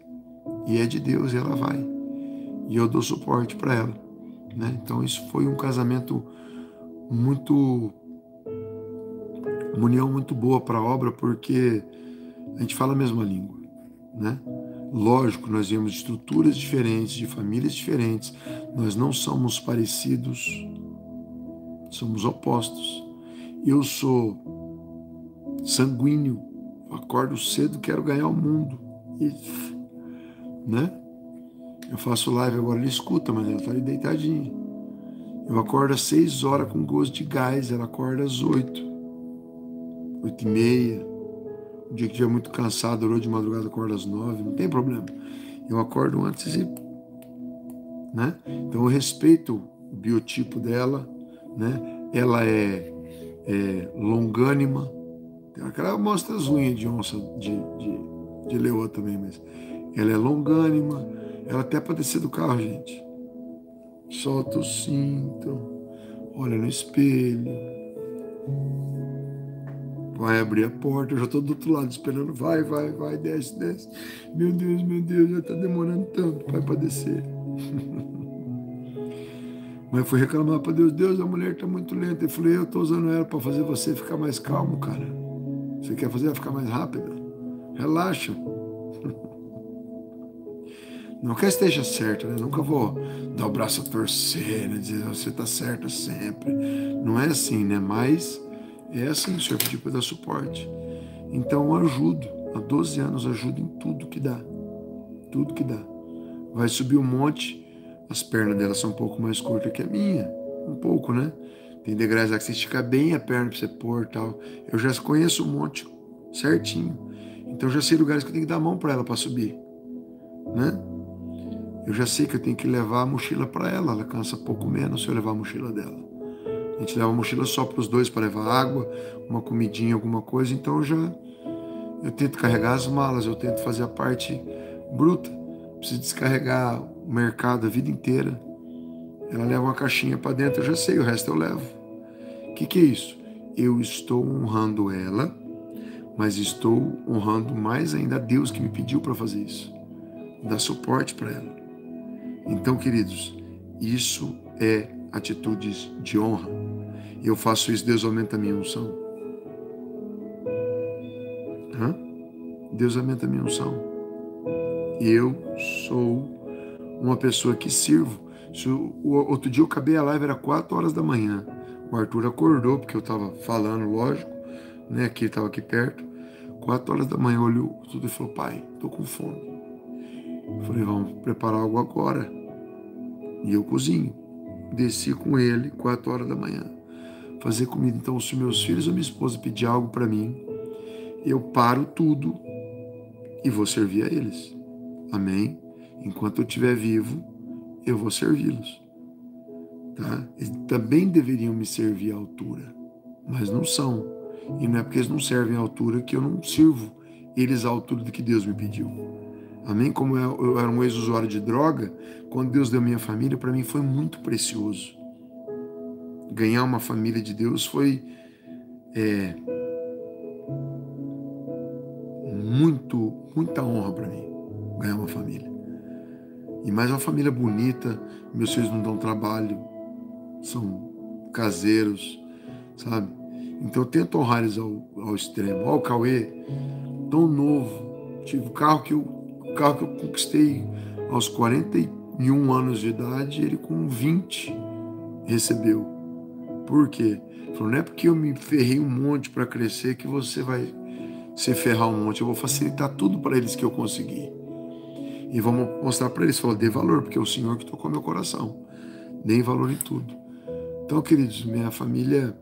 E é de Deus e ela vai. E eu dou suporte para ela. Né? Então isso foi um casamento muito. Uma união muito boa para a obra, porque a gente fala a mesma língua, né? Lógico, nós vemos estruturas diferentes, de famílias diferentes, nós não somos parecidos, somos opostos. Eu sou sanguíneo, acordo cedo, quero ganhar o mundo, e, né? Eu faço live agora, ele escuta, mas ela está ali. Eu acordo às seis horas com gosto de gás, ela acorda às oito, oito e meia um dia que estiver muito cansado, orou de madrugada, acorda às nove, não tem problema. Eu acordo antes e. Né? Então eu respeito o biotipo dela, né? ela é, é longânima, ela mostra as unhas de onça, de, de, de leoa também, mas ela é longânima, ela até para descer do carro, gente. Solta o cinto, olha no espelho, vai abrir a porta, eu já estou do outro lado esperando, vai, vai, vai, desce, desce. Meu Deus, meu Deus, já está demorando tanto, vai para descer. Mas fui reclamar para Deus, Deus, a mulher está muito lenta. Eu falei, eu estou usando ela para fazer você ficar mais calmo, cara. Você quer fazer ela ficar mais rápida? Relaxa. Não que esteja certo, né? Nunca vou dar o braço a torcer, né? dizer você está certo sempre. Não é assim, né? Mas é assim, Senhor pediu para dar suporte. Então eu ajudo. Há 12 anos ajudo em tudo que dá. Tudo que dá. Vai subir um monte, as pernas dela são um pouco mais curtas que a minha. Um pouco, né? Tem degraus lá que você estica bem a perna para você pôr tal. Eu já conheço um monte certinho. Então eu já sei lugares que eu tenho que dar a mão para ela para subir. Né? Eu já sei que eu tenho que levar a mochila para ela. Ela cansa pouco menos se eu levar a mochila dela. A gente leva uma mochila só para os dois para levar água, uma comidinha, alguma coisa. Então eu já eu tento carregar as malas, eu tento fazer a parte bruta. Preciso descarregar o mercado a vida inteira. Ela leva uma caixinha para dentro, eu já sei, o resto eu levo. O que, que é isso? Eu estou honrando ela, mas estou honrando mais ainda a Deus que me pediu para fazer isso. Dar suporte para ela. Então, queridos, isso é atitudes de honra. Eu faço isso, Deus aumenta a minha unção. Hã? Deus aumenta a minha unção. Eu sou uma pessoa que sirvo. O, outro dia eu acabei a live, era 4 horas da manhã. O Arthur acordou, porque eu estava falando, lógico, né? Que ele estava aqui perto. 4 horas da manhã olhou tudo e falou: Pai, estou com fome. Eu falei: Vamos preparar algo agora. E eu cozinho. Desci com ele, quatro horas da manhã. Fazer comida. Então, se meus filhos ou minha esposa pedir algo para mim, eu paro tudo e vou servir a eles. Amém? Enquanto eu estiver vivo, eu vou servi-los. Tá? Eles também deveriam me servir à altura, mas não são. E não é porque eles não servem à altura que eu não sirvo eles à altura do que Deus me pediu. Amém? Como eu era um ex-usuário de droga, quando Deus deu minha família, para mim foi muito precioso. Ganhar uma família de Deus foi é, muito, muita honra para mim, ganhar uma família. E mais uma família bonita, meus filhos não dão trabalho, são caseiros, sabe? Então eu tento honrar eles ao, ao extremo. Olha o Cauê, tão novo. Tive o carro que eu, o carro que eu conquistei aos 41 anos de idade, ele com 20 recebeu. Por quê? Falou, não é porque eu me ferrei um monte para crescer que você vai se ferrar um monte. Eu vou facilitar tudo para eles que eu consegui. E vamos mostrar para eles, falou, dê valor, porque é o Senhor que tocou meu coração. Dê valor em tudo. Então, queridos, minha família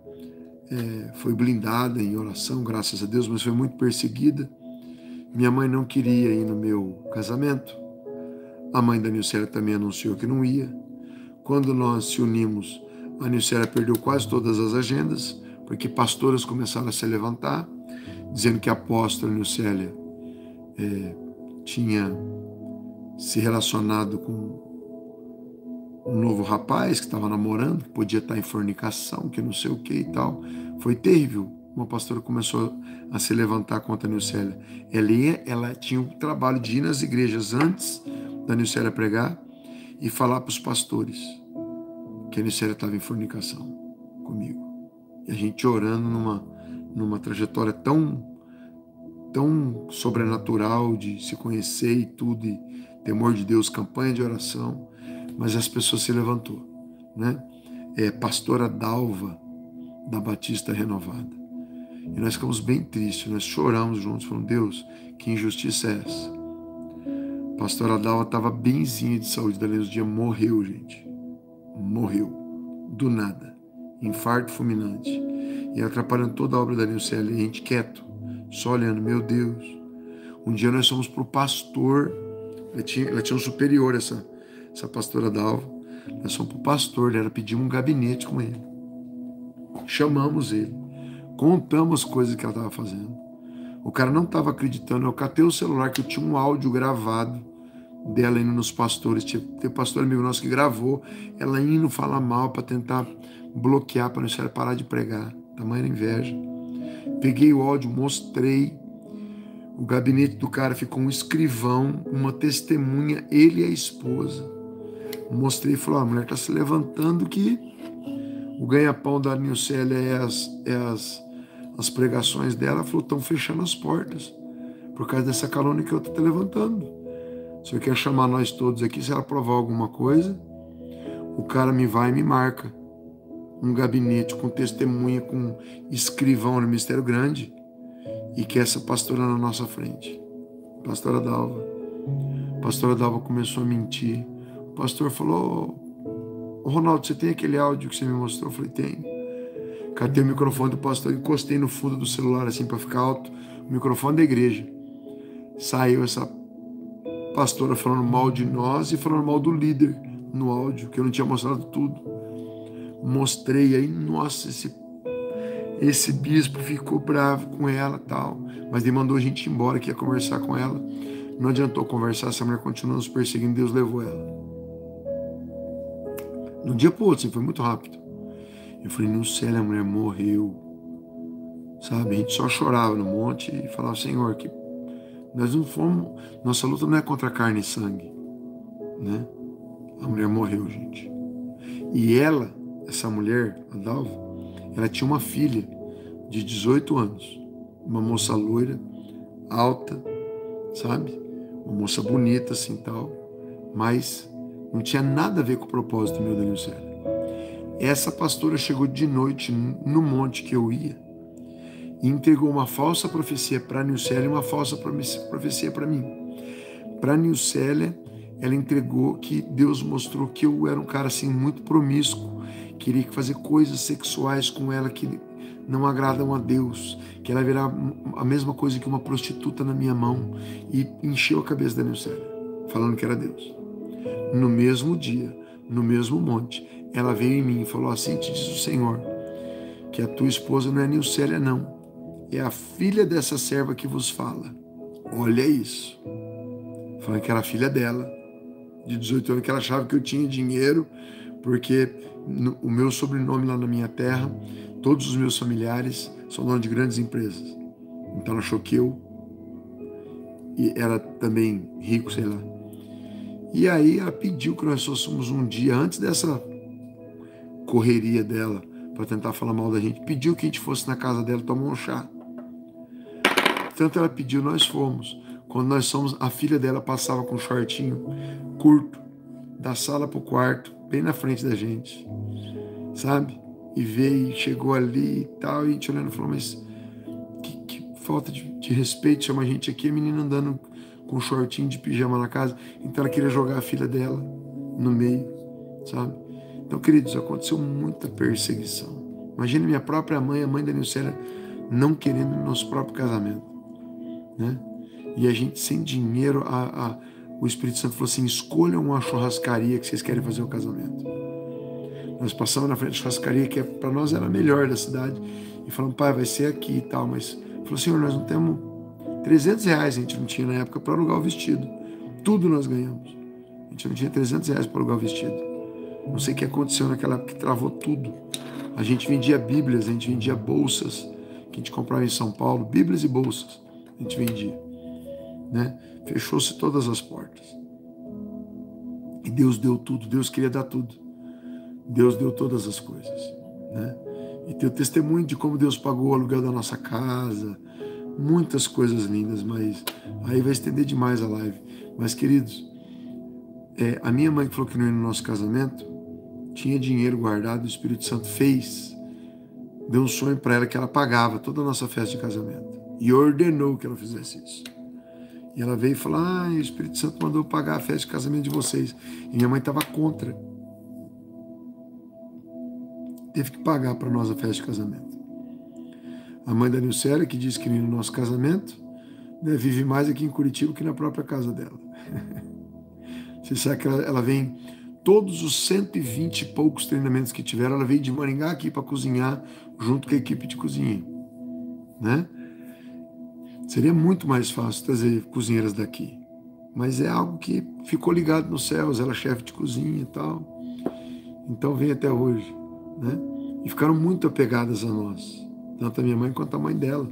é, foi blindada em oração, graças a Deus, mas foi muito perseguida. Minha mãe não queria ir no meu casamento. A mãe da Nilcélia também anunciou que não ia. Quando nós se unimos, a Nilcélia perdeu quase todas as agendas, porque pastoras começaram a se levantar, dizendo que a apóstola Nilcélia é, tinha se relacionado com um novo rapaz que estava namorando, que podia estar em fornicação, que não sei o que e tal. Foi terrível. Uma pastora começou a se levantar contra a Nilcélia. Ela, ela tinha o trabalho de ir nas igrejas antes da Nilcélia pregar e falar para os pastores que a Nilcélia estava em fornicação comigo. E a gente orando numa, numa trajetória tão tão sobrenatural de se conhecer e tudo, e temor de Deus, campanha de oração, mas as pessoas se levantou, né? É pastora Dalva da Batista Renovada. E nós ficamos bem tristes, nós choramos juntos, falando, Deus, que injustiça é essa? pastora Dalva estava benzinha de saúde, dali uns dias morreu, gente. Morreu. Do nada. Infarto fulminante. E atrapalhando toda a obra da Nilcele, e a gente quieto, só olhando, meu Deus. Um dia nós fomos para o pastor, ela tinha, ela tinha um superior, essa essa pastora Dalva, nós fomos para o pastor, ele era pedir um gabinete com ele. Chamamos ele, contamos as coisas que ela estava fazendo. O cara não estava acreditando. Eu catei o celular que eu tinha um áudio gravado dela indo nos pastores. Tem um pastor amigo nosso que gravou ela indo falar mal para tentar bloquear, para não deixar ela parar de pregar. Tamanha inveja. Peguei o áudio, mostrei. O gabinete do cara ficou um escrivão, uma testemunha, ele e a esposa mostrei e falei, a mulher está se levantando que o ganha-pão da Nilcélia é as, é as, as pregações dela, ela falou, estão fechando as portas por causa dessa calúnia que eu estou levantando. Se você quer chamar nós todos aqui, se ela provar alguma coisa, o cara me vai e me marca. Um gabinete com testemunha, com escrivão no Ministério Grande, e que essa pastora na nossa frente. Pastora Dalva. Pastora Dalva começou a mentir o pastor falou: Ronaldo, você tem aquele áudio que você me mostrou? Eu falei: Tem. Catei o microfone do pastor, encostei no fundo do celular assim para ficar alto, o microfone da igreja. Saiu essa pastora falando mal de nós e falando mal do líder no áudio, que eu não tinha mostrado tudo. Mostrei aí, nossa, esse esse bispo ficou bravo com ela tal, mas ele mandou a gente embora, que ia conversar com ela. Não adiantou conversar, essa mulher continuou nos perseguindo, Deus levou ela. No dia pro outro, assim, foi muito rápido. Eu falei, no céu, a mulher morreu. Sabe? A gente só chorava no monte e falava, Senhor, que nós não fomos. Nossa luta não é contra carne e sangue. Né? A mulher morreu, gente. E ela, essa mulher, a Dalva, ela tinha uma filha de 18 anos. Uma moça loira, alta, sabe? Uma moça bonita assim tal. Mas não tinha nada a ver com o propósito meu da Nilcélia. Essa pastora chegou de noite no monte que eu ia entregou uma falsa profecia para Nilcélia e uma falsa profecia para mim. Para Nilcélia, ela entregou que Deus mostrou que eu era um cara assim muito promíscuo, queria fazer coisas sexuais com ela que não agradam a Deus, que ela virá a mesma coisa que uma prostituta na minha mão e encheu a cabeça da Nilcélia, falando que era Deus. No mesmo dia, no mesmo monte, ela veio em mim e falou assim: te diz o Senhor, que a tua esposa não é Nilcélia, não, é a filha dessa serva que vos fala. Olha isso. Falando que era filha dela, de 18 anos, que ela achava que eu tinha dinheiro, porque no, o meu sobrenome lá na minha terra Todos os meus familiares são donos de grandes empresas. Então ela achou que eu e era também rico, sei lá. E aí ela pediu que nós fôssemos um dia antes dessa correria dela para tentar falar mal da gente, pediu que a gente fosse na casa dela tomar um chá. Tanto ela pediu, nós fomos. Quando nós somos, a filha dela passava com um shortinho curto da sala para o quarto, bem na frente da gente, sabe? e veio, chegou ali e tal, e a gente olhando falou, mas que, que falta de, de, respeito, chama a gente aqui, a menina andando com um shortinho de pijama na casa, então ela queria jogar a filha dela no meio, sabe? Então, queridos, aconteceu muita perseguição. Imagina minha própria mãe, a mãe da Nilcélia, não querendo o nosso próprio casamento, né? E a gente sem dinheiro, a, a, o Espírito Santo falou assim, escolham uma churrascaria que vocês querem fazer o casamento. Nós passamos na frente da churrascaria, que é, para nós era a melhor da cidade, e falamos, pai, vai ser aqui e tal, mas falou, senhor, nós não temos 300 reais, a gente não tinha na época para alugar o vestido. Tudo nós ganhamos. A gente não tinha 300 reais para alugar o vestido. Não sei o que aconteceu naquela época que travou tudo. A gente vendia bíblias, a gente vendia bolsas, que a gente comprava em São Paulo, bíblias e bolsas, a gente vendia. Né? Fechou-se todas as portas. E Deus deu tudo, Deus queria dar tudo. Deus deu todas as coisas, né? E ter o testemunho de como Deus pagou o aluguel da nossa casa, muitas coisas lindas, mas aí vai estender demais a live. Mas, queridos, é, a minha mãe que falou que não ia no nosso casamento, tinha dinheiro guardado, o Espírito Santo fez, deu um sonho para ela que ela pagava toda a nossa festa de casamento e ordenou que ela fizesse isso. E ela veio e falou: Ah, o Espírito Santo mandou pagar a festa de casamento de vocês. E minha mãe estava contra teve que pagar para nós a festa de casamento. A mãe da Nilcélia, que disse que no nosso casamento, né, vive mais aqui em Curitiba que na própria casa dela. Você sabe que ela, ela vem, todos os 120 e poucos treinamentos que tiveram, ela veio de Maringá aqui para cozinhar junto com a equipe de cozinha. Né? Seria muito mais fácil trazer cozinheiras daqui. Mas é algo que ficou ligado nos céus, ela é chefe de cozinha e tal. Então vem até hoje né? E ficaram muito apegadas a nós, tanto a minha mãe quanto a mãe dela.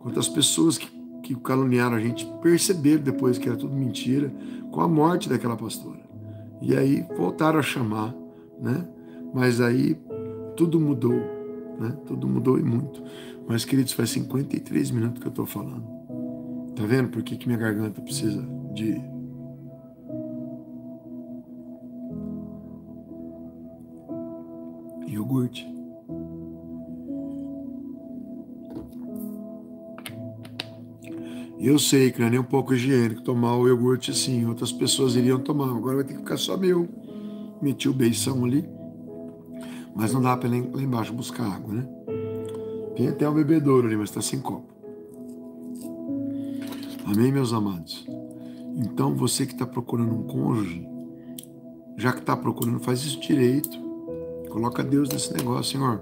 Quantas pessoas que, que caluniaram a gente perceberam depois que era tudo mentira, com a morte daquela pastora. E aí voltaram a chamar, né? Mas aí tudo mudou, né? Tudo mudou e muito. Mas, queridos, faz 53 minutos que eu estou falando. Tá vendo por que, que minha garganta precisa de iogurte. Eu sei que não é nem um pouco higiênico tomar o iogurte assim. Outras pessoas iriam tomar. Agora vai ter que ficar só meu. Meti o beição ali. Mas não dá para ir lá embaixo buscar água, né? Tem até o bebedouro ali, mas está sem copo. Amém, meus amados? Então, você que está procurando um cônjuge, já que está procurando, faz isso direito. Coloca Deus nesse negócio, Senhor.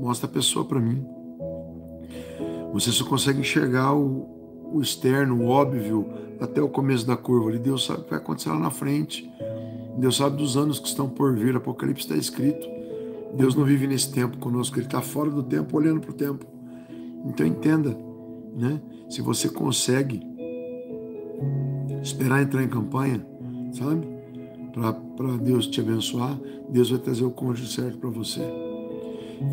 Mostra a pessoa para mim. Você só consegue enxergar o, o externo, o óbvio, até o começo da curva. Ali Deus sabe o que vai acontecer lá na frente. Deus sabe dos anos que estão por vir. Apocalipse está escrito. Deus não vive nesse tempo conosco, Ele está fora do tempo, olhando para o tempo. Então entenda, né? Se você consegue esperar entrar em campanha, sabe? para Deus te abençoar, Deus vai trazer o cônjuge certo para você.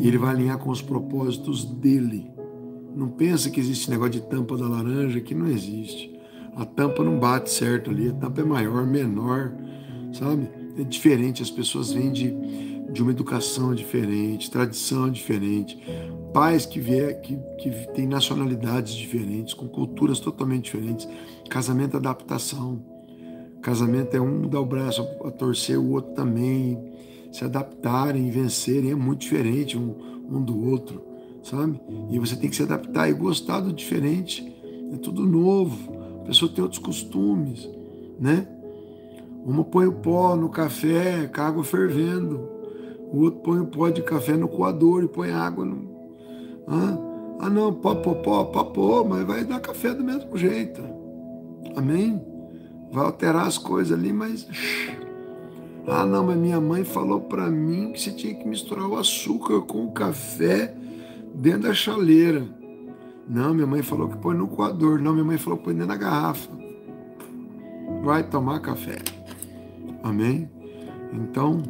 E ele vai alinhar com os propósitos dele. Não pensa que existe negócio de tampa da laranja, que não existe. A tampa não bate certo ali, a tampa é maior, menor, sabe? É diferente, as pessoas vêm de, de uma educação diferente, tradição diferente, pais que, vier, que, que têm nacionalidades diferentes, com culturas totalmente diferentes, casamento adaptação Casamento é um dar o braço a torcer, o outro também. se adaptarem vencerem, é muito diferente um, um do outro, sabe? E você tem que se adaptar e gostar do diferente, é tudo novo, a pessoa tem outros costumes, né? Uma põe o pó no café com a água fervendo, o outro põe o pó de café no coador e põe água no. Ah, ah não, pó, pó, pó, pó, pó, mas vai dar café do mesmo jeito. Amém? Vai alterar as coisas ali, mas. Ah, não, mas minha mãe falou para mim que você tinha que misturar o açúcar com o café dentro da chaleira. Não, minha mãe falou que põe no coador. Não, minha mãe falou que põe dentro da garrafa. Vai tomar café. Amém? Então,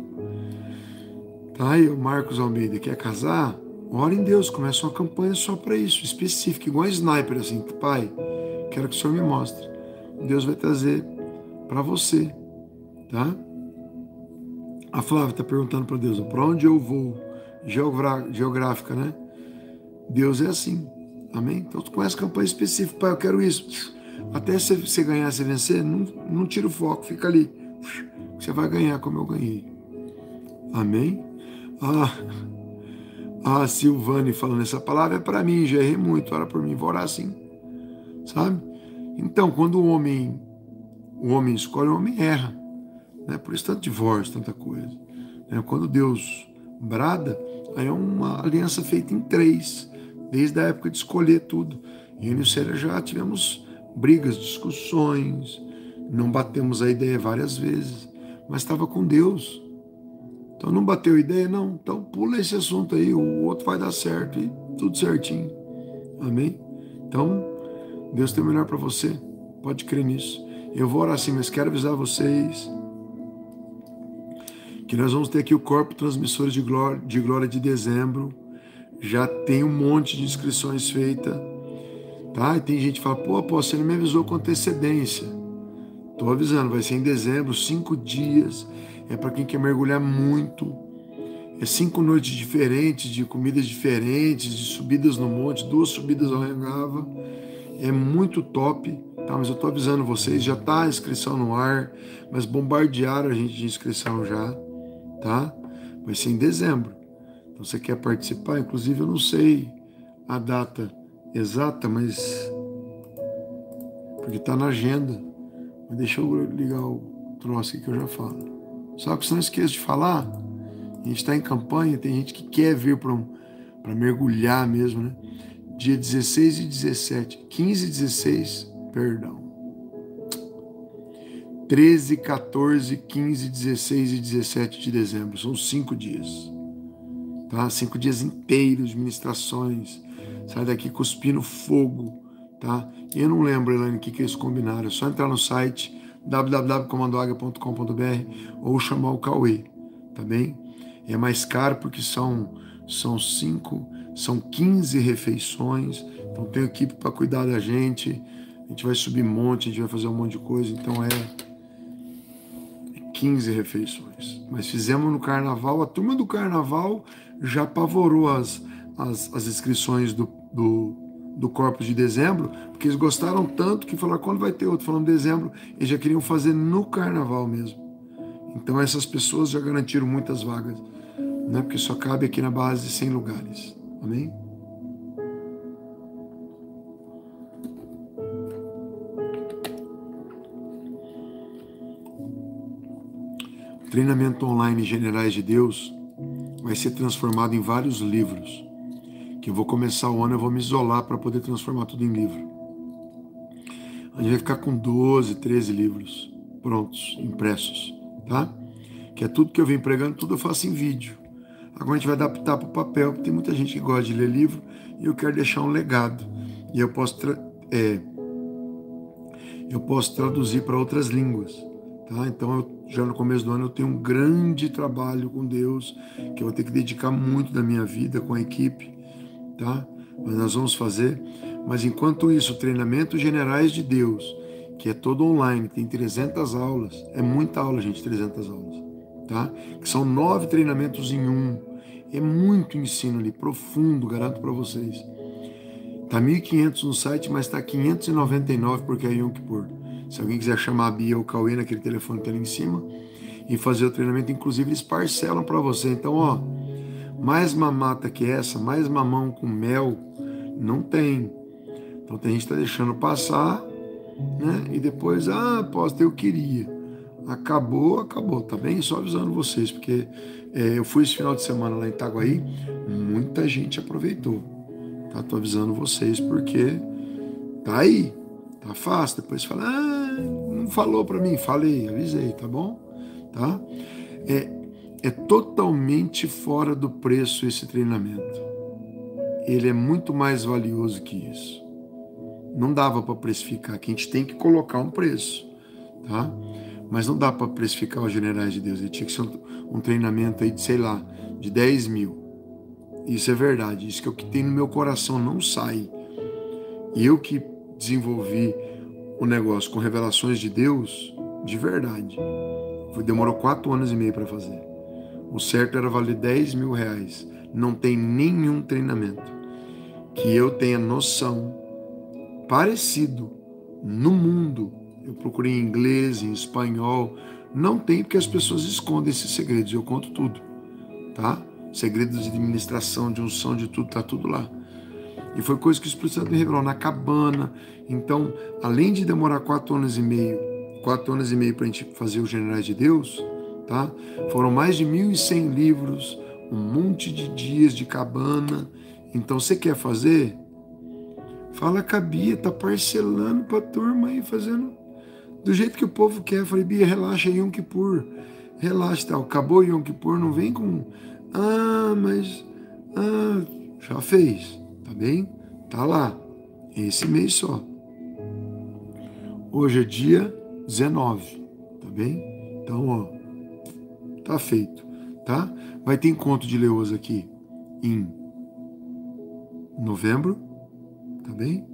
aí o Marcos Almeida, quer casar? Ora em Deus, começa uma campanha só para isso, específica, igual um sniper, assim, pai, quero que o Senhor me mostre. Deus vai trazer para você, tá? A Flávia está perguntando para Deus, para onde eu vou? Geográfica, né? Deus é assim, amém? Então tu conhece campanha específica, pai, eu quero isso. Até você ganhar, você vencer, não, não tira o foco, fica ali. Você vai ganhar como eu ganhei. Amém? Ah, a Silvane falando essa palavra é para mim, já errei muito, ora por mim, vou orar assim. Sabe? Então, quando o homem o homem escolhe, o homem erra. Né? Por isso tanto divórcio, tanta coisa. Né? Quando Deus brada, aí é uma aliança feita em três, desde a época de escolher tudo. E eu e o já tivemos brigas, discussões, não batemos a ideia várias vezes, mas estava com Deus. Então não bateu ideia, não. Então pula esse assunto aí, o outro vai dar certo e tudo certinho. Amém? Então, Deus tem o melhor para você. Pode crer nisso. Eu vou orar assim, mas quero avisar vocês que nós vamos ter aqui o Corpo Transmissores de Glória de, glória de dezembro. Já tem um monte de inscrições feitas. Tá? E tem gente que fala, pô, apóstolo, não me avisou com antecedência. Estou avisando, vai ser em dezembro, cinco dias. É para quem quer mergulhar muito. É cinco noites diferentes, de comidas diferentes, de subidas no monte, duas subidas ao Rengava. É muito top, tá? Mas eu estou avisando vocês, já está a inscrição no ar, mas bombardearam a gente de inscrição já, tá? Vai ser em dezembro. Então você quer participar? Inclusive eu não sei a data exata, mas porque está na agenda. Mas deixa eu ligar o troço aqui que eu já falo. Só que se não esqueça de falar, a gente está em campanha, tem gente que quer vir para mergulhar mesmo, né? Dia 16 e 17, 15 e 16, perdão. 13, 14, 15, 16 e 17 de dezembro. São cinco dias. Tá? Cinco dias inteiros ministrações. Sai daqui cuspindo fogo tá? Eu não lembro, Elaine, o que, que eles combinaram. É só entrar no site www.comandoaga.com.br ou chamar o Cauê, tá bem? É mais caro porque são, são cinco, são 15 refeições, então tem equipe para cuidar da gente, a gente vai subir monte, a gente vai fazer um monte de coisa, então é 15 refeições. Mas fizemos no carnaval, a turma do carnaval já apavorou as, as, as inscrições do, do do Corpus de dezembro, porque eles gostaram tanto que falaram quando vai ter outro, falando dezembro, eles já queriam fazer no carnaval mesmo. Então essas pessoas já garantiram muitas vagas, né? porque só cabe aqui na base 100 lugares. Amém? O treinamento online Generais de Deus vai ser transformado em vários livros que eu vou começar o ano, eu vou me isolar para poder transformar tudo em livro. A gente vai ficar com 12, 13 livros prontos, impressos, tá? Que é tudo que eu venho pregando, tudo eu faço em vídeo. Agora a gente vai adaptar para o papel, porque tem muita gente que gosta de ler livro e eu quero deixar um legado. E eu posso, é, eu posso traduzir para outras línguas. Tá? Então, eu, já no começo do ano, eu tenho um grande trabalho com Deus, que eu vou ter que dedicar muito da minha vida com a equipe tá? Mas nós vamos fazer. Mas enquanto isso, treinamento generais de Deus, que é todo online, tem 300 aulas, é muita aula, gente, 300 aulas, tá? Que são nove treinamentos em um. É muito ensino ali, profundo, garanto para vocês. Tá 1.500 no site, mas tá 599 porque é Yom Kippur. Se alguém quiser chamar a Bia ou o Cauê naquele telefone que tá ali em cima. e fazer o treinamento. Inclusive, eles parcelam para você. Então, ó, mais mamata que essa, mais mamão com mel, não tem. Então, tem gente que está deixando passar, né? E depois, ah, posso, eu queria. Acabou, acabou, tá bem? Só avisando vocês, porque é, eu fui esse final de semana lá em Itaguaí, muita gente aproveitou. Tá? Tô avisando vocês porque tá aí, tá fácil. Depois fala, ah, não falou para mim, falei, avisei, tá bom? Tá? É, é totalmente fora do preço esse treinamento. Ele é muito mais valioso que isso. Não dava para precificar, que a gente tem que colocar um preço, tá? Mas não dá para precificar os generais de Deus. Ele tinha que ser um, um, treinamento aí de, sei lá, de 10 mil. Isso é verdade. Isso que é o que tem no meu coração não sai. E eu que desenvolvi o negócio com revelações de Deus, de verdade. Demorou quatro anos e meio para fazer. O certo era valer 10 mil reais. Não tem nenhum treinamento que eu tenha noção parecido no mundo eu procurei em inglês, em espanhol. Não tem, porque as pessoas escondem esses segredos. Eu conto tudo, tá? Segredos de administração, de unção, de tudo, tá tudo lá. E foi coisa que o Espírito Santo me revelou na cabana. Então, além de demorar quatro anos e meio, quatro anos e meio para a gente fazer os Generais de Deus, tá? Foram mais de 1.100 livros, um monte de dias de cabana. Então, você quer fazer? Fala com a Bia, tá parcelando para a turma aí, fazendo do jeito que o povo quer. Falei, Bia, relaxa Yom Kippur. Relaxa, tal. Acabou Yom Kippur, não vem com. Ah, mas. Ah, já fez. Tá bem? Tá lá. Esse mês só. Hoje é dia 19. Tá bem? Então, ó. Tá feito. Tá? Vai ter encontro de leoas aqui em novembro. Tá bem?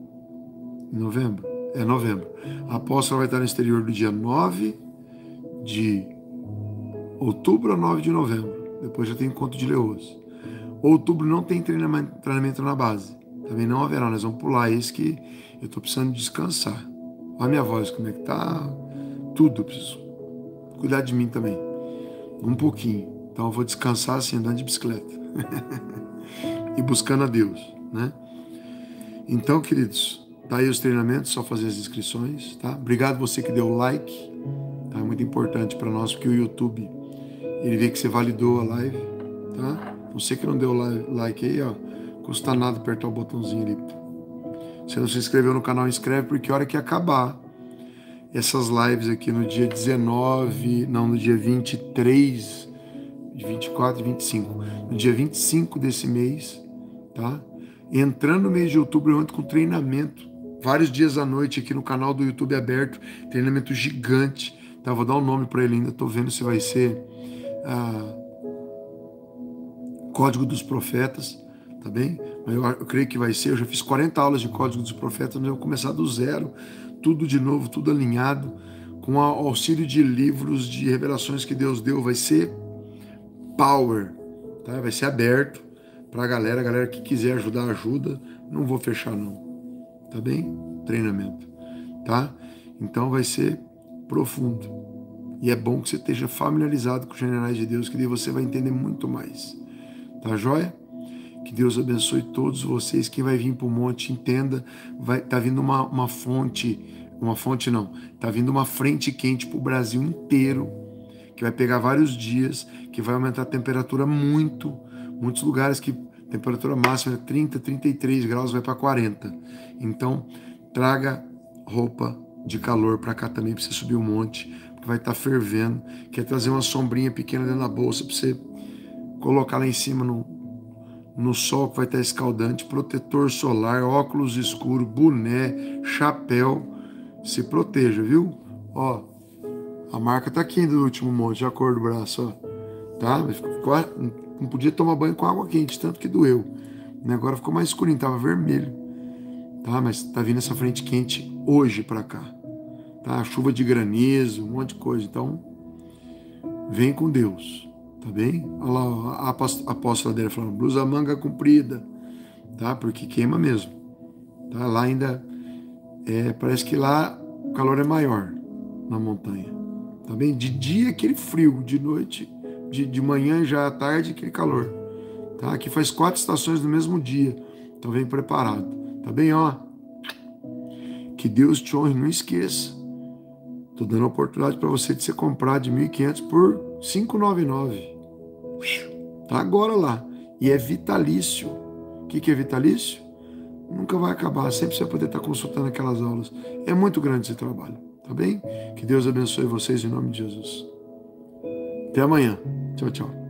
Em novembro é novembro. A apóstola vai estar no exterior do dia 9 de outubro a 9 de novembro. Depois já tem encontro de leoas. Outubro não tem treinamento, treinamento na base. Também não haverá, nós vamos pular esse que eu estou precisando descansar. Olha a minha voz, como é que tá. Tudo, preciso cuidar de mim também. Um pouquinho. Então eu vou descansar assim, andando de bicicleta. e buscando a Deus, né? Então, queridos, Tá aí os treinamentos, só fazer as inscrições, tá? Obrigado você que deu like, tá? É muito importante para nós porque o YouTube ele vê que você validou a live, tá? Você que não deu like aí, ó, custa nada apertar o botãozinho ali. Se não se inscreveu no canal, inscreve porque a hora que acabar essas lives aqui no dia 19, não, no dia 23, 24 e 25. No dia 25 desse mês, tá? Entrando no mês de outubro, eu entro com treinamento vários dias à noite aqui no canal do YouTube aberto, treinamento gigante. Tá, vou dar um nome para ele ainda, estou vendo se vai ser ah, Código dos Profetas, tá bem? Eu, eu, creio que vai ser. Eu já fiz 40 aulas de Código dos Profetas, mas eu vou começar do zero, tudo de novo, tudo alinhado, com o auxílio de livros, de revelações que Deus deu. Vai ser power, tá? Vai ser aberto para a galera, a galera que quiser ajudar, ajuda. Não vou fechar não tá bem? Treinamento, tá? Então vai ser profundo. E é bom que você esteja familiarizado com os generais de Deus, que daí você vai entender muito mais. Tá joia? Que Deus abençoe todos vocês. Quem vai vir para o monte, entenda, vai tá vindo uma, uma fonte, uma fonte não, tá vindo uma frente quente para o Brasil inteiro, que vai pegar vários dias, que vai aumentar a temperatura muito, muitos lugares que temperatura máxima é 30, 33 graus, vai para 40. Então, traga roupa de calor para cá também, para você subir o um monte, porque vai estar tá fervendo. Quer trazer uma sombrinha pequena dentro da bolsa para você colocar lá em cima no, no sol, que vai estar escaldante, protetor solar, óculos escuros, boné, chapéu. Se proteja, viu? Ó, a marca tá aqui do último monte, de cor do braço, ó. Tá? Não podia tomar banho com água quente, tanto que doeu. Agora ficou mais escurinho, tava vermelho tá? Mas tá vindo essa frente quente hoje para cá, tá? Chuva de granizo, um monte de coisa. Então, vem com Deus, tá bem? Olha lá a apóstola dele falando, blusa manga comprida, tá? Porque queima mesmo, tá? Lá ainda é, parece que lá o calor é maior na montanha, Tá bem? De dia aquele frio, de noite, de, de manhã já à tarde aquele calor. Tá? Aqui faz quatro estações no mesmo dia. Então vem preparado. Tá bem, ó? Que Deus te honre, não esqueça. Tô dando a oportunidade para você de você comprar de 1.500 por 599. Tá agora lá. E é vitalício. O que, que é vitalício? Nunca vai acabar. Sempre você vai poder estar consultando aquelas aulas. É muito grande esse trabalho. Tá bem? Que Deus abençoe vocês em nome de Jesus. Até amanhã. Tchau, tchau.